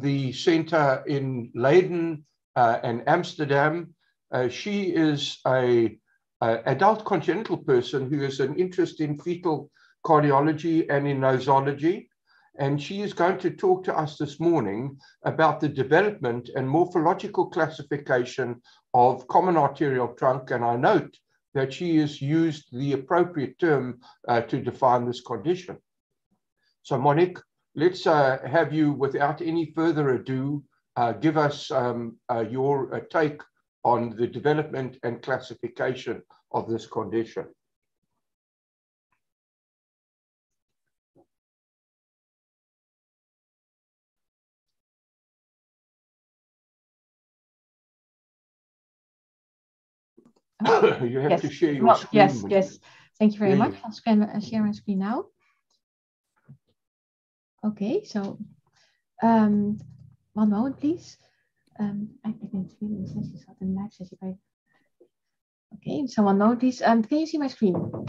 the center in Leiden uh, and Amsterdam. Uh, she is a, a, adult congenital person who has an interest in fetal cardiology and in nosology. And she is going to talk to us this morning about the development and morphological classification of common arterial trunk. And I note that she has used the appropriate term uh, to define this condition. So Monique, let's uh, have you, without any further ado, uh, give us um, uh, your uh, take on the development and classification of this condition. you have yes. to share your well, screen. Yes, yes. Thank you very much. I'll share my screen now. Okay, so um, one moment, please. Um, I think in sessie zat een live sessie bij. Okay, someone please. Um, can you see my screen?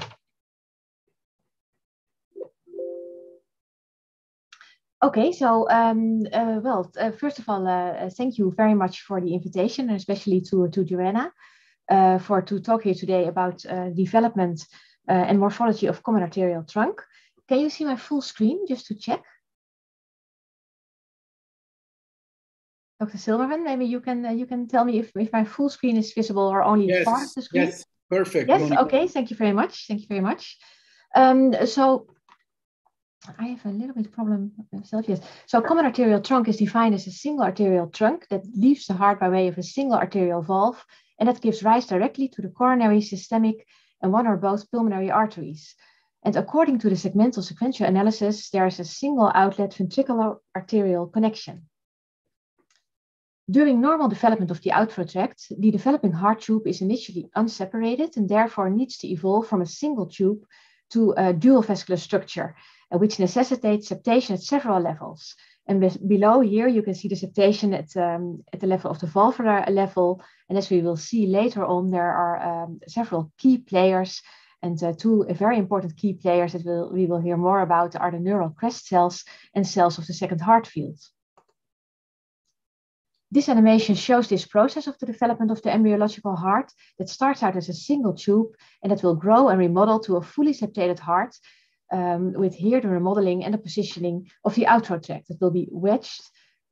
Okay, so um, uh, well, uh, first of all, uh, thank you very much for the invitation, and especially to to Joanna uh, for to talk here today about uh, development uh, and morphology of common arterial trunk. Can you see my full screen just to check? Dr. Silverman, maybe you can uh, you can tell me if, if my full screen is visible or only yes, part of the screen. Yes, perfect. Yes, okay, thank you very much. Thank you very much. Um, so I have a little bit problem myself, yes. So common arterial trunk is defined as a single arterial trunk that leaves the heart by way of a single arterial valve and that gives rise directly to the coronary, systemic, and one or both pulmonary arteries. And according to the segmental sequential analysis, there is a single outlet ventricular arterial connection. During normal development of the outflow tract, the developing heart tube is initially unseparated and therefore needs to evolve from a single tube to a dual vascular structure, uh, which necessitates septation at several levels. And below here, you can see the septation at, um, at the level of the valvular level. And as we will see later on, there are um, several key players. And uh, two very important key players that we'll, we will hear more about are the neural crest cells and cells of the second heart field. This animation shows this process of the development of the embryological heart that starts out as a single tube and that will grow and remodel to a fully septated heart um, with here the remodeling and the positioning of the outflow tract that will be wedged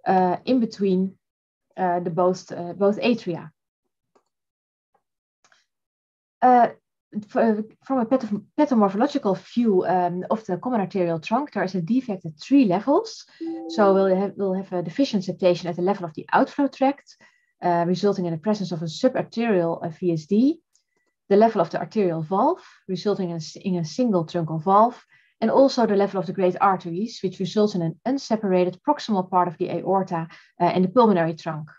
uh, in between uh, the both, uh, both atria. From a pathomorphological view um, of the common arterial trunk, there is a defect at three levels. So we'll have, we'll have a deficient septation at the level of the outflow tract, uh, resulting in the presence of a subarterial uh, VSD the level of the arterial valve, resulting in a, in a single truncal valve, and also the level of the great arteries, which results in an unseparated proximal part of the aorta uh, and the pulmonary trunk.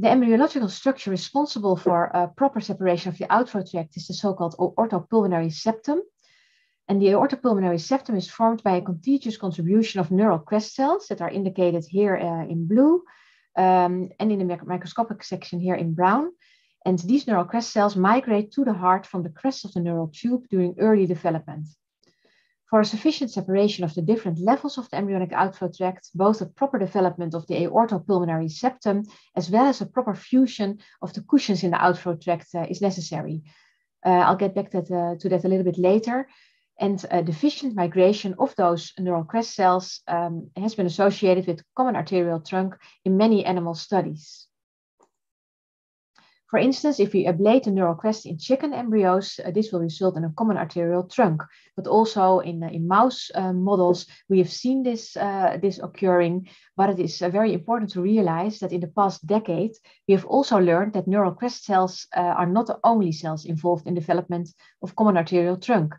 The embryological structure responsible for uh, proper separation of the outflow tract is the so-called aortopulmonary septum. And the aortopulmonary septum is formed by a contiguous contribution of neural crest cells that are indicated here uh, in blue, um, and in the microscopic section here in brown. And these neural crest cells migrate to the heart from the crest of the neural tube during early development. For a sufficient separation of the different levels of the embryonic outflow tract, both a proper development of the aortopulmonary septum as well as a proper fusion of the cushions in the outflow tract uh, is necessary. Uh, I'll get back that, uh, to that a little bit later and deficient migration of those neural crest cells um, has been associated with common arterial trunk in many animal studies. For instance, if we ablate the neural crest in chicken embryos, uh, this will result in a common arterial trunk. But also in, uh, in mouse uh, models, we have seen this, uh, this occurring, but it is uh, very important to realize that in the past decade, we have also learned that neural crest cells uh, are not the only cells involved in development of common arterial trunk.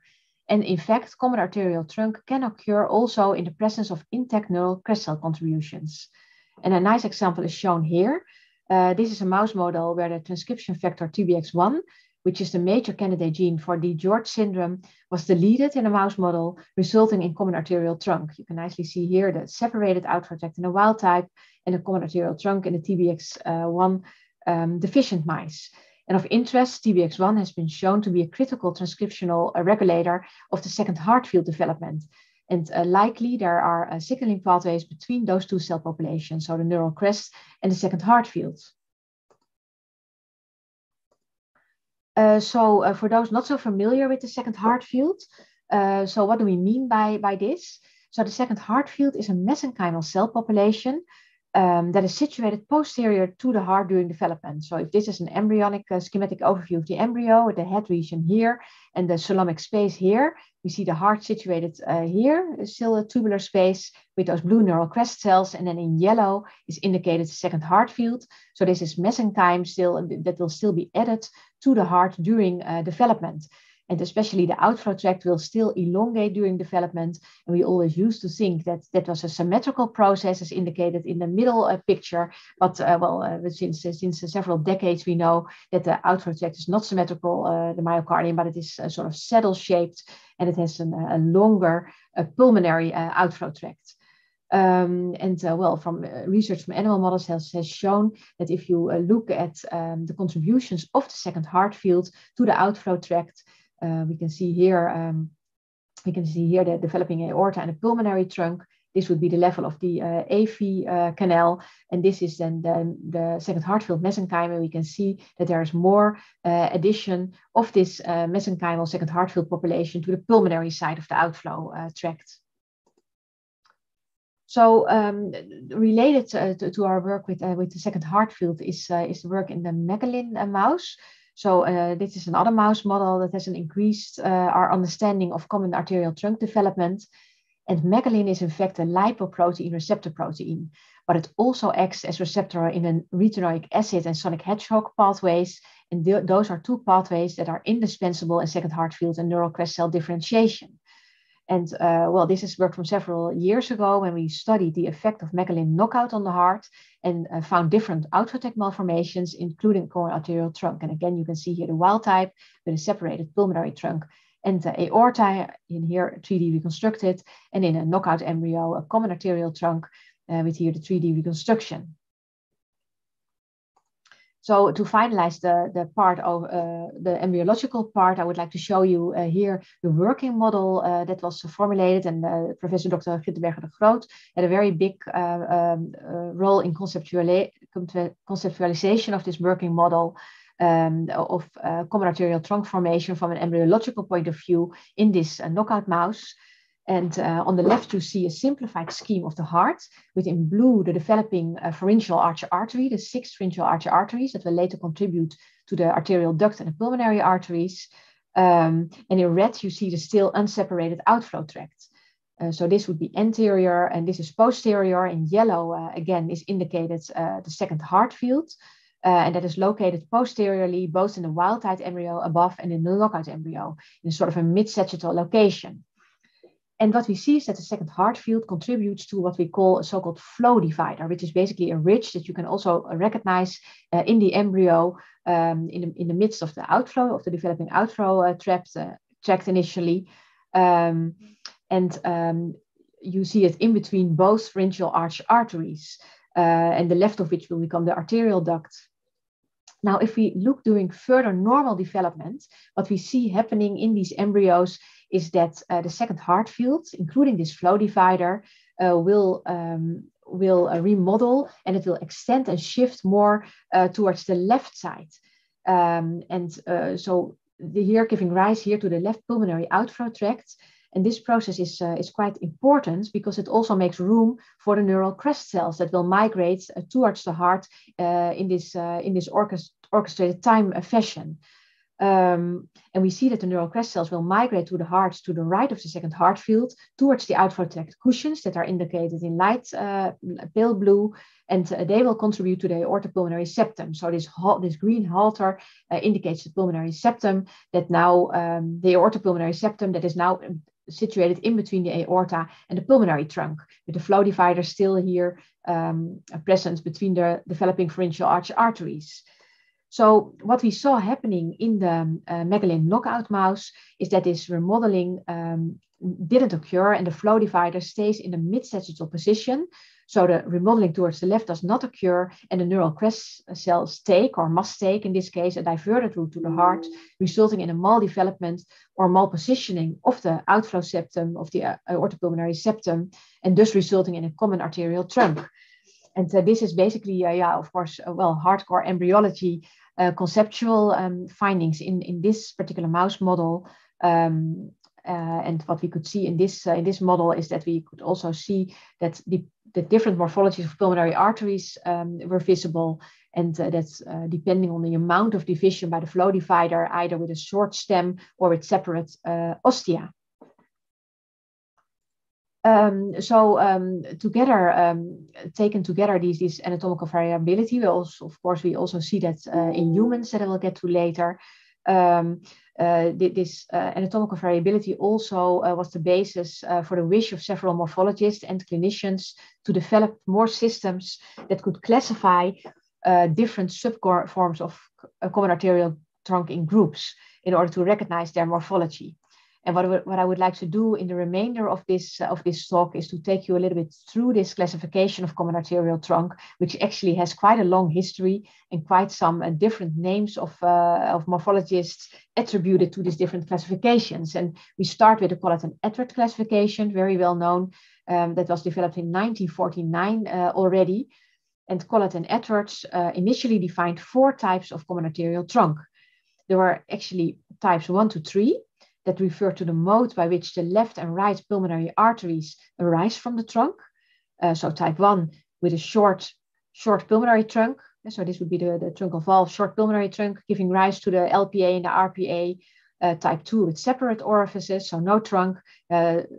And in fact, common arterial trunk can occur also in the presence of intact neural crest cell contributions. And a nice example is shown here. Uh, this is a mouse model where the transcription factor TBX1, which is the major candidate gene for DiGeorge syndrome, was deleted in a mouse model, resulting in common arterial trunk. You can nicely see here the separated outflow tract in a wild type and the common arterial trunk in the TBX1 um, deficient mice. And of interest, TBX1 has been shown to be a critical transcriptional regulator of the second heart field development. And uh, likely there are uh, signaling pathways between those two cell populations, so the neural crest and the second heart field. Uh, so uh, for those not so familiar with the second heart field, uh, so what do we mean by, by this? So the second heart field is a mesenchymal cell population um, that is situated posterior to the heart during development. So if this is an embryonic uh, schematic overview of the embryo, the head region here and the coelomic space here, we see the heart situated uh, here, still a tubular space with those blue neural crest cells, and then in yellow is indicated the second heart field. So this is mesenchyme still that will still be added to the heart during uh, development and especially the outflow tract will still elongate during development. And we always used to think that that was a symmetrical process as indicated in the middle uh, picture. But uh, well, uh, since, uh, since several decades, we know that the outflow tract is not symmetrical, uh, the myocardium, but it is uh, sort of saddle shaped and it has an, a longer pulmonary outflow tract. Um, and uh, well, from uh, research from animal models has, has shown that if you uh, look at um, the contributions of the second heart field to the outflow tract, uh, we can see here, um, we can see here the developing aorta and a pulmonary trunk. This would be the level of the uh, AV uh, canal. And this is then the, the second heart field mesenchyme. And we can see that there is more uh, addition of this uh, mesenchymal second heart field population to the pulmonary side of the outflow uh, tract. So um, related to, to, our work with, uh, with the second heart field is, uh, is the work in the Megalin mouse. So uh, this is another mouse model that has an increased uh, our understanding of common arterial trunk development. And megalin is in fact a lipoprotein receptor protein, but it also acts as receptor in an retinoic acid and sonic hedgehog pathways. And th those are two pathways that are indispensable in second heart field and neural crest cell differentiation. And uh, well, this is work from several years ago when we studied the effect of megalin knockout on the heart and uh, found different outflow malformations, including coronary arterial trunk. And again, you can see here the wild type with a separated pulmonary trunk and the aorta in here 3D reconstructed, and in a knockout embryo, a common arterial trunk uh, with here the 3D reconstruction. So to finalize the, the part of uh, the embryological part, I would like to show you uh, here the working model uh, that was formulated and uh, Professor Dr. Gittenberger de Groot had a very big uh, um, uh, role in conceptualization of this working model um, of common arterial trunk formation from an embryological point of view in this knockout mouse. And uh, on the left, you see a simplified scheme of the heart, with in blue the developing uh, pharyngeal arch artery, the six pharyngeal arch arteries that will later contribute to the arterial duct and the pulmonary arteries. Um, and in red, you see the still unseparated outflow tract. Uh, so this would be anterior and this is posterior. In yellow, uh, again, is indicated uh, the second heart field. Uh, and that is located posteriorly, both in the wild type embryo above and in the knockout embryo, in sort of a mid-sagittal location. And what we see is that the second heart field contributes to what we call a so-called flow divider, which is basically a ridge that you can also recognize uh, in the embryo um, in, the, in the midst of the outflow, of the developing outflow uh, tract, uh, tract initially. Um, and um, you see it in between both pharyngeal arch arteries, uh, and the left of which will become the arterial duct. Now, if we look during further normal development, what we see happening in these embryos is that uh, the second heart field, including this flow divider, uh, will um, will uh, remodel and it will extend and shift more uh, towards the left side. Um, and uh, so the, here giving rise here to the left pulmonary outflow tract. And this process is, uh, is quite important because it also makes room for the neural crest cells that will migrate towards the heart in this, in this orchestrated time fashion. Um, and we see that the neural crest cells will migrate to the heart to the right of the second heart field towards the outflow tract cushions that are indicated in light uh, pale blue, and uh, they will contribute to the aortopulmonary septum. So this, this green halter uh, indicates the pulmonary septum that now, um, the aortopulmonary septum that is now situated in between the aorta and the pulmonary trunk, with the flow divider still here um, present between the developing pharyngeal arch arteries. So what we saw happening in the uh, knockout mouse is that this remodeling um, didn't occur and the flow divider stays in the mid-sagittal position. So the remodeling towards the left does not occur and the neural crest cells take or must take, in this case, a diverted route to the heart, resulting in a maldevelopment or malpositioning of the outflow septum of the uh, septum and thus resulting in a common arterial trunk. And uh, this is basically, uh, yeah, of course, uh, well, hardcore embryology uh, conceptual um, findings in, in this particular mouse model um, uh, and what we could see in this uh, in this model is that we could also see that the, the different morphologies of pulmonary arteries um, were visible and that's depending on the amount of division by the flow divider either with a short stem or with separate ostia. Um, so um, together, um, taken together, these, these anatomical variability, we also, of course, we also see that uh, in humans that I will get to later. Um, uh, this uh, anatomical variability also uh, was the basis for the wish of several morphologists and clinicians to develop more systems that could classify different subforms of common arterial trunk in groups in order to recognize their morphology. And what, what I would like to do in the remainder of this, uh, of this talk is to take you a little bit through this classification of common arterial trunk, which actually has quite a long history and quite some uh, different names of, uh, of morphologists attributed to these different classifications. And we start with the Collett-Edwards classification, very well known, um, that was developed in 1949 uh, already. And Collett and Edwards uh, initially defined four types of common arterial trunk. There were actually types one to three, that refer to the mode by which the left and right pulmonary arteries arise from the trunk. Uh, so type 1 with a short, short pulmonary trunk. So this would be the, the truncal valve, short pulmonary trunk, giving rise to the LPA and the RPA. Uh, type 2 with separate orifices, so no trunk, uh,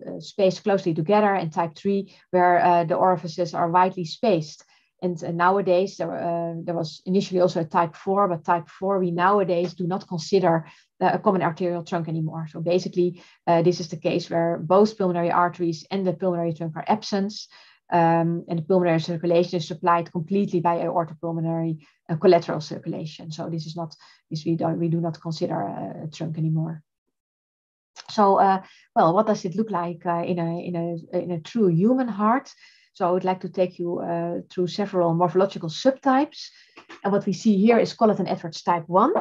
uh, spaced closely together, and type 3 where uh, the orifices are widely spaced. And nowadays, there, uh, there was initially also a type 4, but type 4 we nowadays do not consider uh, a common arterial trunk anymore. So basically, uh, this is the case where both pulmonary arteries and the pulmonary trunk are absent. Um, and the pulmonary circulation is supplied completely by aortopulmonary uh, collateral circulation. So this is not, this we, don't, we do not consider a, a trunk anymore. So, uh, well, what does it look like uh, in, a, in, a, in a true human heart? So I would like to take you uh, through several morphological subtypes. And what we see here is Collett-Edwards type 1.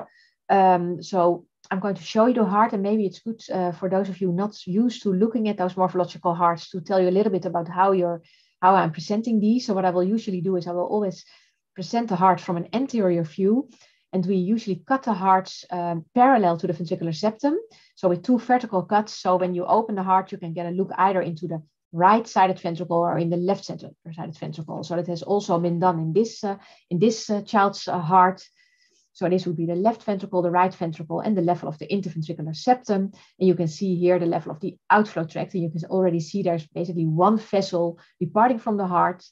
Um, so I'm going to show you the heart, and maybe it's good uh, for those of you not used to looking at those morphological hearts to tell you a little bit about how you're how I'm presenting these. So what I will usually do is I will always present the heart from an anterior view, and we usually cut the hearts um, parallel to the ventricular septum. So with two vertical cuts, so when you open the heart, you can get a look either into the right-sided ventricle or in the left-sided ventricle. So that has also been done in this uh, in this uh, child's uh, heart. So this would be the left ventricle, the right ventricle, and the level of the interventricular septum. And you can see here the level of the outflow tract. And you can already see there's basically one vessel departing from the heart.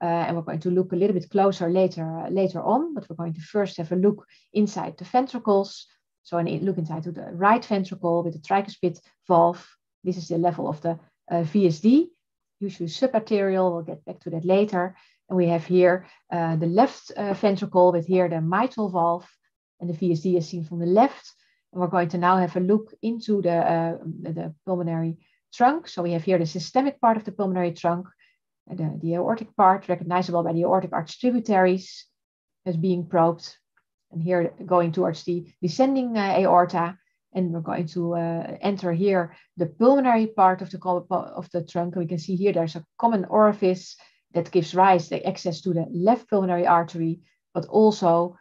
Uh, and we're going to look a little bit closer later, uh, later on, but we're going to first have a look inside the ventricles. So and look inside to the right ventricle with the tricuspid valve. This is the level of the VSD, usually subarterial. We'll get back to that later. And we have here uh, the left uh, ventricle with here the mitral valve and the VSD is seen from the left. And we're going to now have a look into the, uh, the pulmonary trunk. So we have here the systemic part of the pulmonary trunk, the, the aortic part recognizable by the aortic arch tributaries as being probed. And here going towards the descending uh, aorta. And we're going to uh, enter here the pulmonary part of the, of the trunk. And we can see here there's a common orifice that gives rise the access to the left pulmonary artery, but also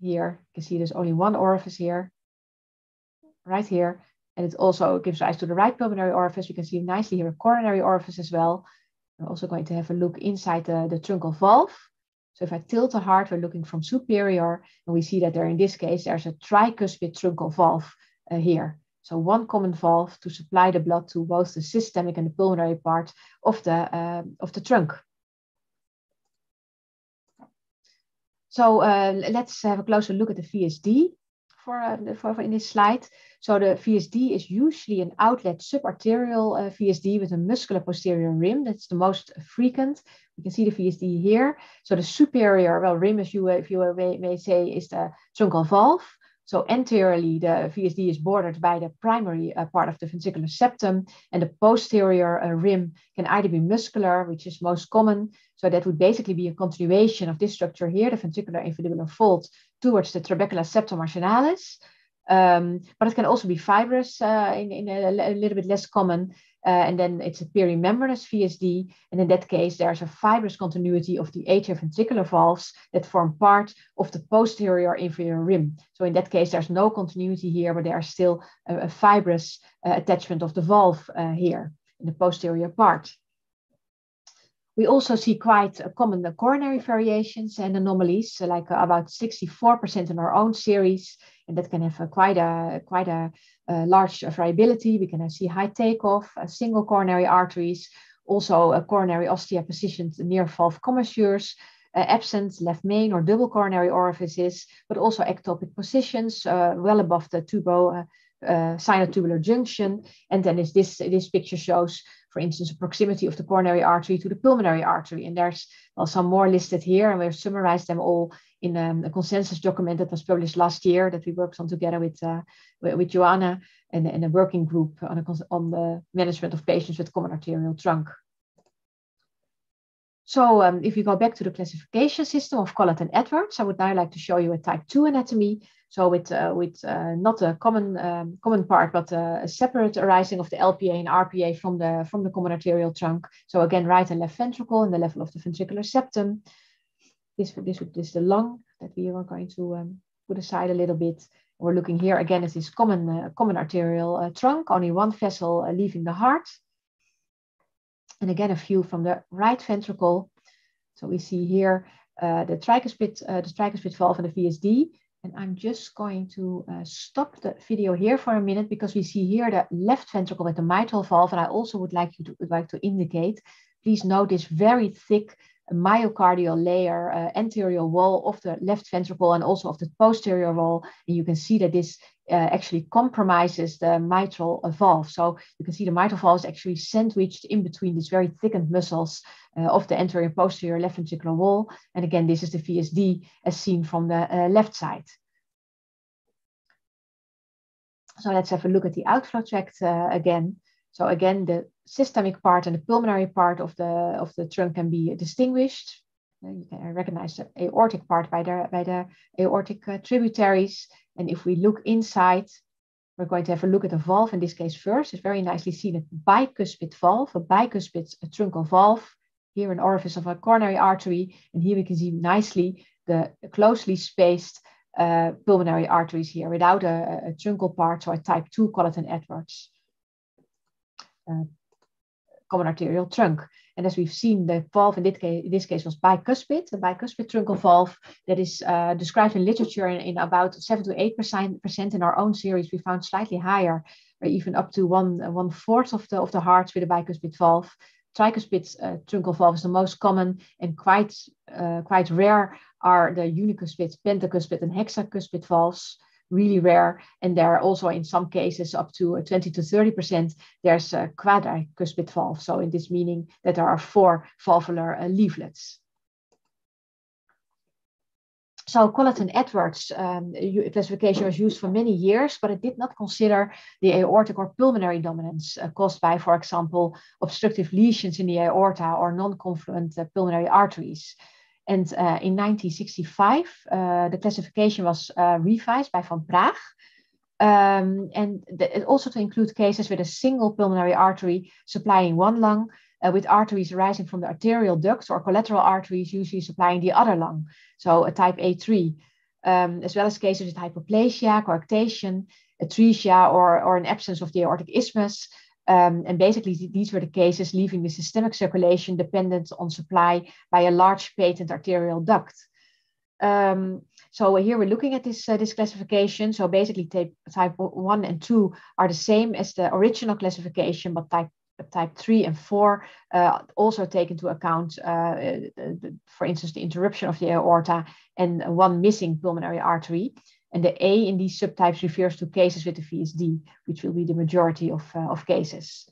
here, you can see there's only one orifice here, right here. And it also gives rise to the right pulmonary orifice. You can see nicely here a coronary orifice as well. We're also going to have a look inside the, the valve. So if I tilt the heart, we're looking from superior, and we see that there, in this case, there's a tricuspid truncal valve uh, here. So one common valve to supply the blood to both the systemic and the pulmonary part of the, uh, of the trunk. So uh, let's have a closer look at the VSD for, uh, for, for, in this slide. So the VSD is usually an outlet subarterial uh, VSD with a muscular posterior rim. That's the most frequent. You can see the VSD here. So the superior well rim, as you if you may, may say, is the truncal valve. So anteriorly, the VSD is bordered by the primary uh, part of the ventricular septum, and the posterior uh, rim can either be muscular, which is most common. So that would basically be a continuation of this structure here, the ventricular infundibular fold, towards the trabecula septomarginalis. Um, but it can also be fibrous uh, in, in a, a, little bit less common. Uh, and then it's a perimembranous VSD. And in that case, there's a fibrous continuity of the atrioventricular valves that form part of the posterior inferior rim. So in that case, there's no continuity here, but there's still a, a fibrous uh, attachment of the valve uh, here in the posterior part. We also see quite common coronary variations and anomalies, like about 64% in our own series, and that can have quite a quite a, a large variability. We can see high takeoff, single coronary arteries, also a coronary ostia positioned near valve commissures, uh, absent left main or double coronary orifices, but also ectopic positions uh, well above the tubo uh, uh, sinotubular junction. And then is this, this picture shows, for instance, the proximity of the coronary artery to the pulmonary artery. And there's well, some more listed here, and we've summarized them all in um, a consensus document that was published last year that we worked on together with, uh, with Joanna and, and a working group on, a, on the management of patients with common arterial trunk. So um, if we go back to the classification system of Collett and Edwards, I would now like to show you a type 2 anatomy. So with, uh, with uh, not a common, um, common part, but uh, a separate arising of the LPA and RPA from the, from the common arterial trunk. So again, right and left ventricle and the level of the ventricular septum. This, this, this is the lung that we are going to um, put aside a little bit. We're looking here again at this common, uh, common arterial uh, trunk, only one vessel uh, leaving the heart. And again, a view from the right ventricle. So we see here uh, the tricuspid, uh, the tricuspid valve and the VSD. And I'm just going to uh, stop the video here for a minute because we see here the left ventricle with the mitral valve. And I also would like you to would like to indicate, please note this very thick myocardial layer, uh, anterior wall of the left ventricle and also of the posterior wall. And you can see that this uh, actually compromises the mitral valve. So you can see the mitral valve is actually sandwiched in between these very thickened muscles uh, of the anterior and posterior left ventricular wall. And again, this is the VSD as seen from the uh, left side. So let's have a look at the outflow tract uh, again. So again, the systemic part and the pulmonary part of the, of the trunk can be distinguished. Uh, you can recognize the aortic part by the, by the aortic uh, tributaries. And if we look inside, we're going to have a look at the valve in this case first. It's very nicely seen a bicuspid valve, a bicuspid a truncal valve. Here an orifice of a coronary artery. And here we can see nicely the closely spaced uh, pulmonary arteries here without a, a, part, so a type 2 Collett and Edwards. Uh, common arterial trunk. And as we've seen, the valve in this case, in this case was bicuspid, the bicuspid truncal valve that is uh, described in literature in, in about 7 to 8% in our own series. We found slightly higher, or even up to one, one fourth of the, of the hearts with a bicuspid valve. Tricuspid uh, truncal valve is the most common and quite, uh, quite rare are the unicuspid, pentacuspid, and hexacuspid valves really rare. And there are also in some cases up to 20 to 30%, there's a quadricuspid valve. So in this meaning that there are four valvular uh, leaflets. So Collett and Edwards um, classification was used for many years, but it did not consider the aortic or pulmonary dominance uh, caused by, for example, obstructive lesions in the aorta or non-confluent uh, pulmonary arteries. And uh, in 1965, uh, the classification was uh, revised by Van Praagh. Um, and the, also to include cases with a single pulmonary artery supplying one lung, uh, with arteries arising from the arterial ducts or collateral arteries usually supplying the other lung, so a type A3, um, as well as cases with hypoplasia, coarctation, atresia, or, or an absence of the aortic isthmus, um, and basically, these were the cases leaving the systemic circulation dependent on supply by a large patent arterial duct. Um, so here we're looking at this, uh, this classification. So basically type, type 1 and 2 are the same as the original classification, but type type 3 and 4 uh, also take into account, uh, the, for instance, the interruption of the aorta and one missing pulmonary artery. And the A in these subtypes refers to cases with the VSD, which will be the majority of, uh, of cases.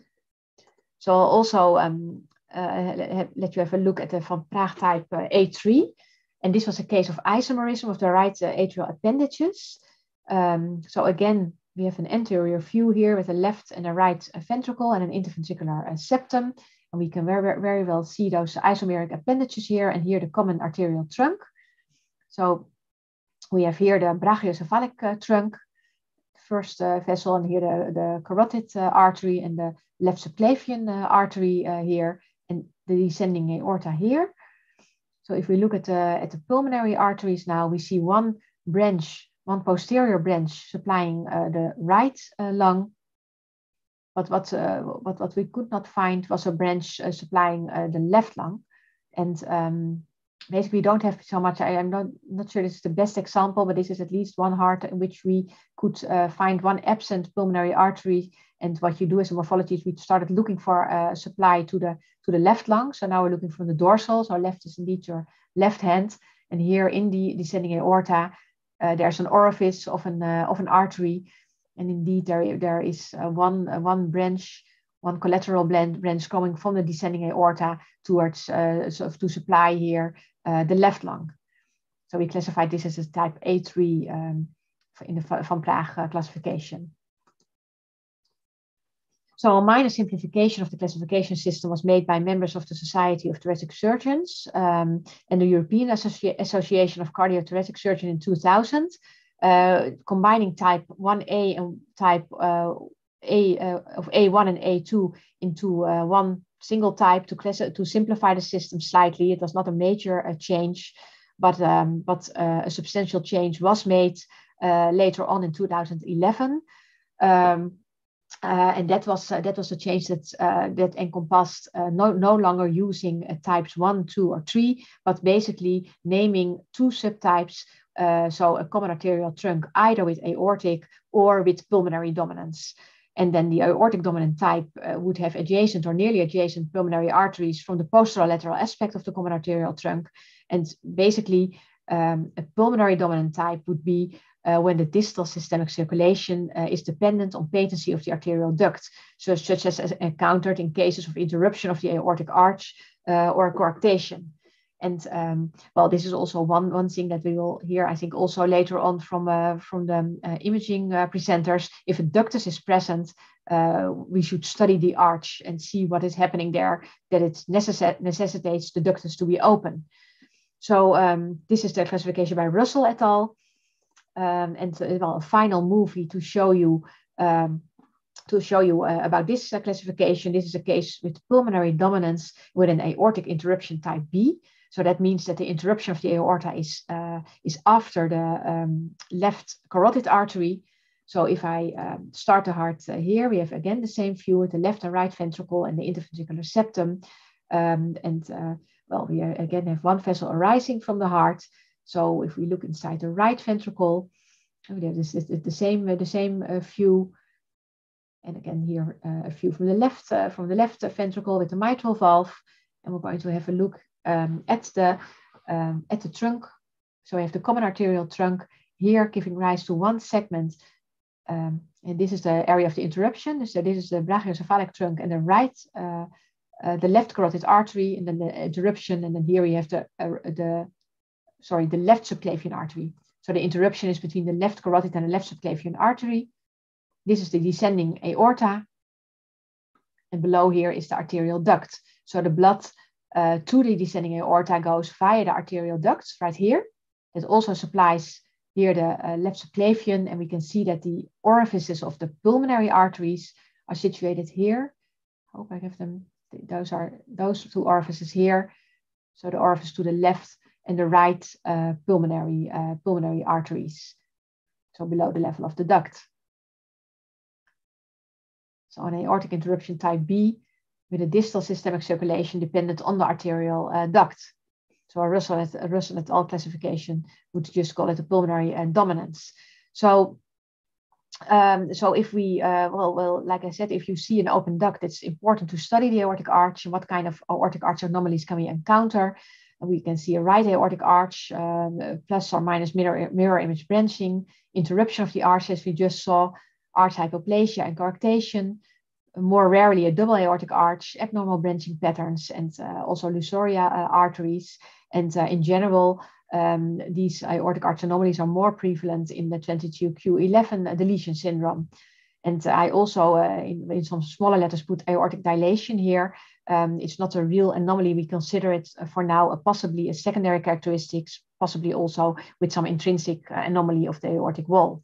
So I'll also um, uh, let you have a look at the Van Praagh type uh, A3. And this was a case of isomerism of the right uh, atrial appendages. Um, so again, we have an anterior view here with a left and a right ventricle and an interventricular uh, septum. And we can very, very well see those isomeric appendages here and here the common arterial trunk. So we have here the brachiocephalic uh, trunk, first uh, vessel, and here the, the carotid uh, artery and the left subclavian uh, artery uh, here, and the descending aorta here. So if we look at the, at the pulmonary arteries now, we see one branch, one posterior branch supplying uh, the right lung. But what, what, what we could not find was a branch supplying the left lung. And um, basically we don't have so much. I, am not, not sure this is the best example, but this is at least one heart in which we could uh, find one absent pulmonary artery. And what you do as a morphologist, we started looking for a supply to the to the left lung. So now we're looking from the dorsal. So left is indeed your left hand. And here in the descending aorta, uh, there's an orifice of an uh, of an artery. And indeed, there, there is uh, one, uh, one branch one collateral branch coming from the descending aorta towards uh, to supply here uh, the left lung. So we classify this as a type A3 um, in the Van Praagh uh, classification. So a minor simplification of the classification system was made by members of the Society of Thoracic Surgeons um, and the European Associ Association of Cardiothoracic Surgeons in 2000, uh, combining type 1A and type uh, A uh, of A1 and A2 into uh, one single type to, class- to simplify the system slightly. It was not a major uh, change, but, um, but uh, a substantial change was made uh, later on in 2011. Um, uh, and that was uh, that was a change that uh, that encompassed no no longer using types one, two, or three, but basically naming two subtypes. so a common arterial trunk, either with aortic or with pulmonary dominance. And then the aortic dominant type uh, would have adjacent or nearly adjacent pulmonary arteries from the posterolateral aspect of the common arterial trunk. And basically, um, a pulmonary dominant type would be uh, when the distal systemic circulation uh, is dependent on patency of the arterial duct, so such as encountered in cases of interruption of the aortic arch uh, or coarctation. And um, well, this is also one, one thing that we will hear, I think, also later on from, uh, from the uh, imaging uh, presenters. If a ductus is present, uh, we should study the arch and see what is happening there, that it necess necessitates the ductus to be open. So um, this is the classification by Russell et al. Um, and uh, well, a final movie to show you um, to show you uh, about this uh, classification. This is a case with pulmonary dominance with an aortic interruption type B. So that means that the interruption of the aorta is, uh, is after the um, left carotid artery. So if I um, start the heart uh, here, we have again the same view with the left and right ventricle and the interventricular septum. Um, and uh, well, we uh, again have one vessel arising from the heart. So if we look inside the right ventricle, oh, this is the same, uh, the same uh, view. And again here, a view from the left, from the left ventricle with the mitral valve. And we're going to have a look um, at the um, at the trunk. So we have the common arterial trunk here giving rise to one segment. Um, and this is the area of the interruption. So this is the brachiocephalic trunk and the right, uh, uh, the left carotid artery, and then the interruption. And then here we have the, uh, the sorry, the left subclavian artery. So the interruption is between the left carotid and the left subclavian artery. This is the descending aorta. And below here is the arterial duct. So the blood uh, to the descending aorta goes via the arterial ducts right here. It also supplies here the uh, left subclavian, and we can see that the orifices of the pulmonary arteries are situated here. I hope I have them. Those are those two orifices here. So the orifice to the left and the right uh, pulmonary uh, pulmonary arteries. So below the level of the duct. So an aortic interruption type B with a distal systemic circulation dependent on the arterial uh, duct. So a Russell et, a Russell et al. classification would just call it a pulmonary uh, dominance. So, um, so if we, uh, well, well, like I said, if you see an open duct, it's important to study the aortic arch and what kind of aortic arch anomalies can we encounter. We can see a right aortic arch, um, plus or minus mirror, mirror image branching, interruption of the arch as we just saw, arch hypoplasia and coarctation, more rarely a double aortic arch, abnormal branching patterns, and uh, also Lusoria uh, arteries. And uh, in general, um, these aortic arch anomalies are more prevalent in the 22q11 deletion syndrome. And I also, uh, in, in, some smaller letters, put aortic dilation here. Um, it's not a real anomaly. We consider it uh, for now a possibly a secondary characteristics, possibly also with some intrinsic uh, anomaly of the aortic wall.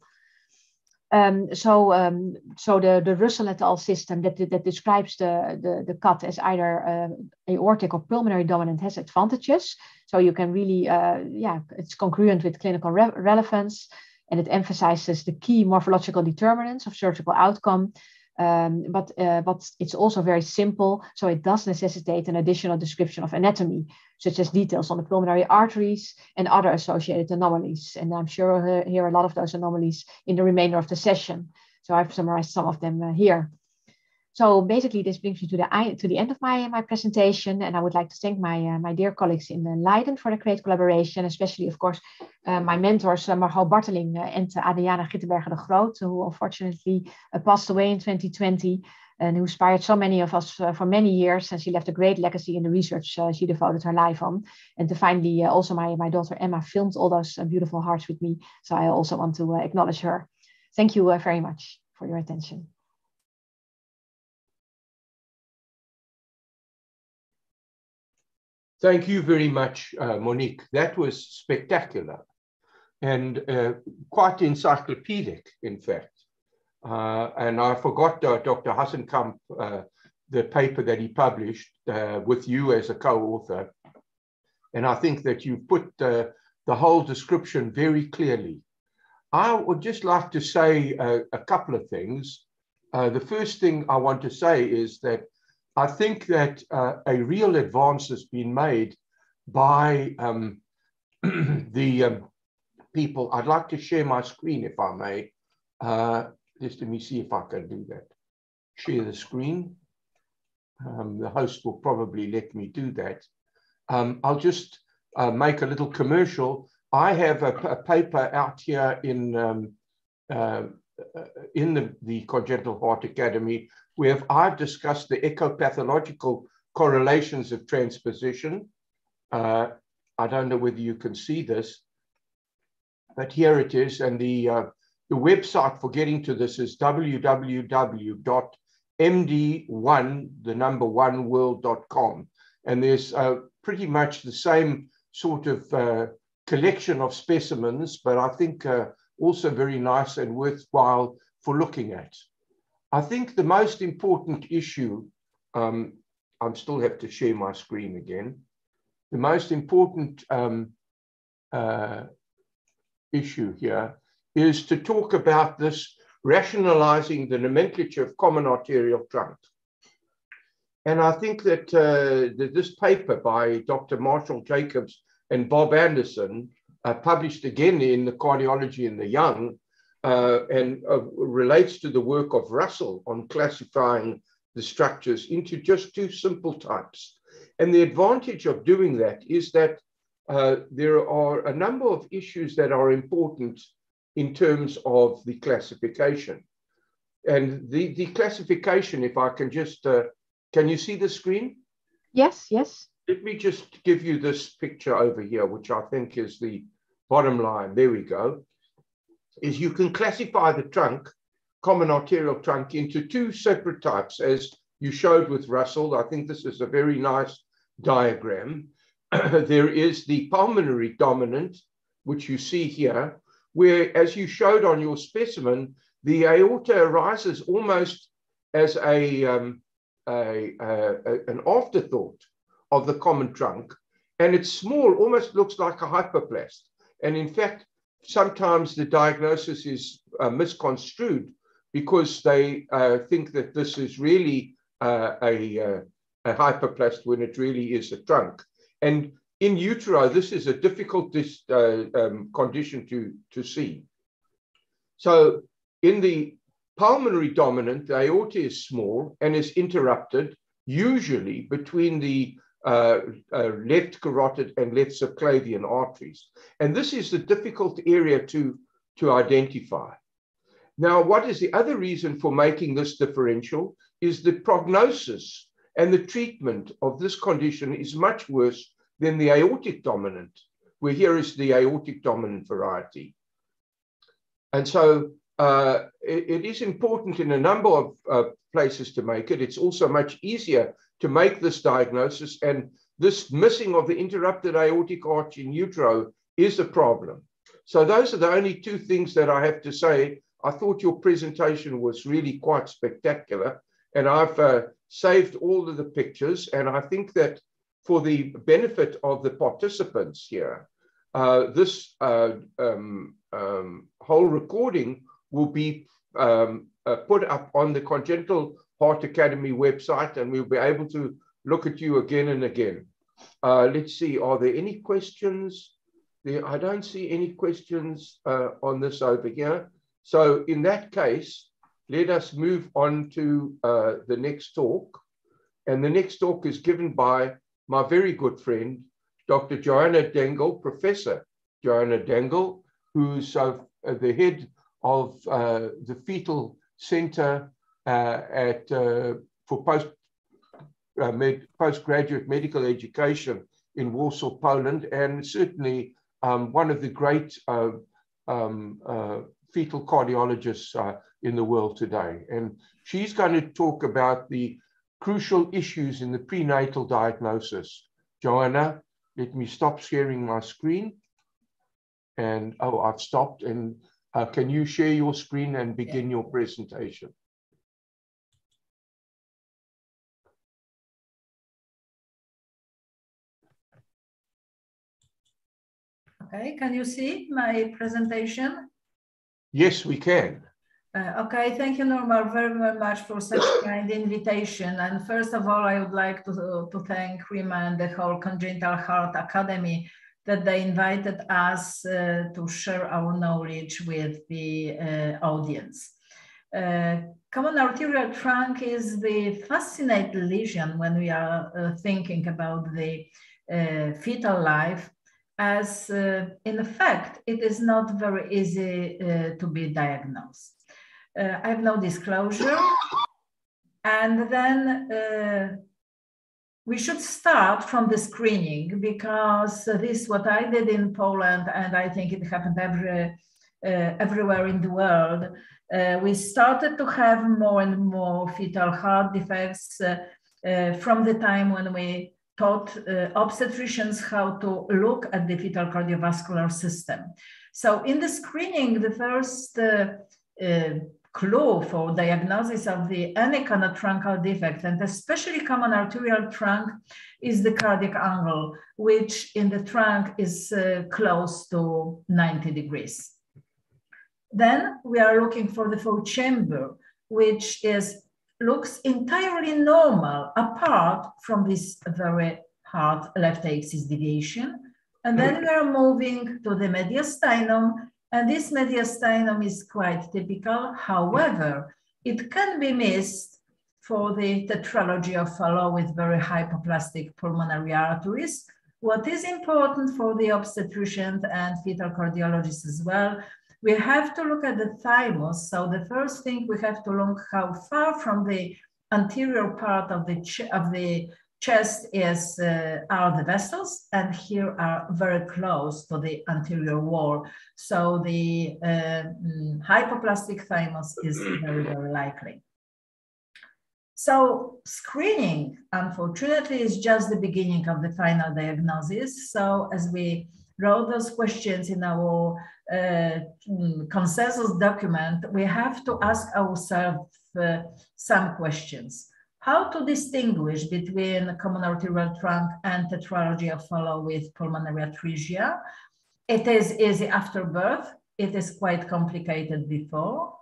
Um, so, um, so the, the Russell et al. system that, that describes the, the, the cut as either uh, aortic or pulmonary dominant has advantages. So you can really, uh, yeah, it's congruent with clinical re relevance and it emphasizes the key morphological determinants of surgical outcome. Um, but, uh, but it's also very simple, so it does necessitate an additional description of anatomy, such as details on the pulmonary arteries and other associated anomalies. And I'm sure we'll hear a lot of those anomalies in the remainder of the session. So I've summarized some of them uh, here. So basically, this brings me to the to the end of my my presentation, and I would like to thank my uh, my dear colleagues in uh, Leiden for the great collaboration, especially, of course, uh, my mentors uh, Margot Barteling uh, and Adriana Gittenberger de Groot, who unfortunately uh, passed away in 2020, and who inspired so many of us uh, for many years, and she left a great legacy in the research she devoted her life on. And to finally, also my my daughter Emma filmed all those beautiful hearts with me, so I also want to acknowledge her. Thank you very much for your attention. Thank you very much, uh, Monique. That was spectacular and uh, quite encyclopedic, in fact. Uh, and I forgot uh, Dr. Hasenkamp, uh, the paper that he published uh, with you as a co-author. And I think that you put the whole description very clearly. I would just like to say a couple of things. the first thing I want to say is that I think that uh, a real advance has been made by um, the um, people. I'd like to share my screen if I may. Uh, just let me see if I can do that. Share the screen. Um, the host will probably let me do that. Um, I'll just uh, make a little commercial. I have a, a paper out here in um, uh, in the, the Congenital Heart Academy where I've discussed the echopathological correlations of transposition. Uh, I don't know whether you can see this, but here it is. And the, uh, the website for getting to this is www.md1, the number one world.com. And there's uh, pretty much the same sort of uh, collection of specimens, but I think uh, also very nice and worthwhile for looking at. I think the most important issue, um, I still have to share my screen again. The most important um, uh, issue here is to talk about this rationalizing the nomenclature of common arterial trunk. And I think that, uh, that this paper by Dr. Marshall Jacobs and Bob Anderson, uh, published again in the Cardiology in the Young, uh, and uh, relates to the work of Russell on classifying the structures into just two simple types. And the advantage of doing that is that uh, there are a number of issues that are important in terms of the classification. And the, the classification, if I can just, uh, can you see the screen? Yes, yes. Let me just give you this picture over here, which I think is the bottom line. There we go is you can classify the trunk, common arterial trunk, into two separate types, as you showed with Russell. I think this is a very nice diagram. there is the pulmonary dominant, which you see here, where, as you showed on your specimen, the aorta arises almost as a, um, a, a, a, an afterthought of the common trunk, and it's small, almost looks like a hypoplast. And in fact, sometimes the diagnosis is uh, misconstrued because they uh, think that this is really uh, a, uh, a hypoplast when it really is a trunk. And in utero, this is a difficult uh, um, condition to, to see. So in the pulmonary dominant, the aorta is small and is interrupted usually between the uh, uh, left carotid and left subclavian arteries. And this is the difficult area to, to identify. Now, what is the other reason for making this differential is the prognosis and the treatment of this condition is much worse than the aortic dominant, where here is the aortic dominant variety. And so uh, it, it is important in a number of uh, places to make it. It's also much easier to make this diagnosis. And this missing of the interrupted aortic arch in utero is a problem. So those are the only two things that I have to say. I thought your presentation was really quite spectacular. And I've uh, saved all of the pictures. And I think that for the benefit of the participants here, uh, this uh, um, um, whole recording will be um, uh, put up on the Congenital Heart Academy website, and we'll be able to look at you again and again. Uh, let's see, are there any questions? I don't see any questions uh, on this over here. So in that case, let us move on to uh, the next talk. And the next talk is given by my very good friend, Dr. Joanna Dangel, Professor Joanna Dangel, who's uh, the head of uh, the fetal center at uh, for post uh, med, postgraduate medical education in Warsaw, Poland, and certainly um, one of the great uh, um, fetal cardiologists in the world today. And she's going to talk about the crucial issues in the prenatal diagnosis. Joanna, let me stop sharing my screen. And oh, I've stopped. And uh, can you share your screen and begin your presentation? Okay, can you see my presentation? Yes, we can. Uh, okay, thank you, Norma, very, very much for such kind invitation. And first of all, I would like to, to thank Rima and the whole Congenital Heart Academy that they invited us uh, to share our knowledge with the uh, audience. Uh, common arterial trunk is the fascinating lesion when we are uh, thinking about the fetal life as in fact, it is not very easy to be diagnosed uh, I have no disclosure. And then uh, we should start from the screening because this is what I did in Poland, and I think it happened every, uh, everywhere in the world. Uh, we started to have more and more fetal heart defects uh, uh, from the time when we taught uh, obstetricians how to look at the fetal cardiovascular system. So in the screening, the first uh, uh, clue for diagnosis of the any kind of truncal defect, and especially common arterial trunk, is the cardiac angle, which in the trunk is uh, close to 90 degrees. Then we are looking for the four chamber, which is looks entirely normal apart from this very hard left axis deviation. And then we are moving to the mediastinum and this mediastinum is quite typical. However, it can be missed for the tetralogy of Fallot with very hypoplastic pulmonary arteries. What is important for the obstetrician and fetal cardiologists as well, we have to look at the thymus. So the first thing we have to look how far from the anterior part of the, of the chest is uh, are the vessels and here are very close to the anterior wall. So the uh, hypoplastic thymus is very very likely. So screening unfortunately is just the beginning of the final diagnosis. So as we wrote those questions in our uh, mm, consensus document we have to ask ourselves uh, some questions how to distinguish between common arterial trunk and tetralogy of Fallot with pulmonary atresia. It is easy after birth. It is quite complicated before.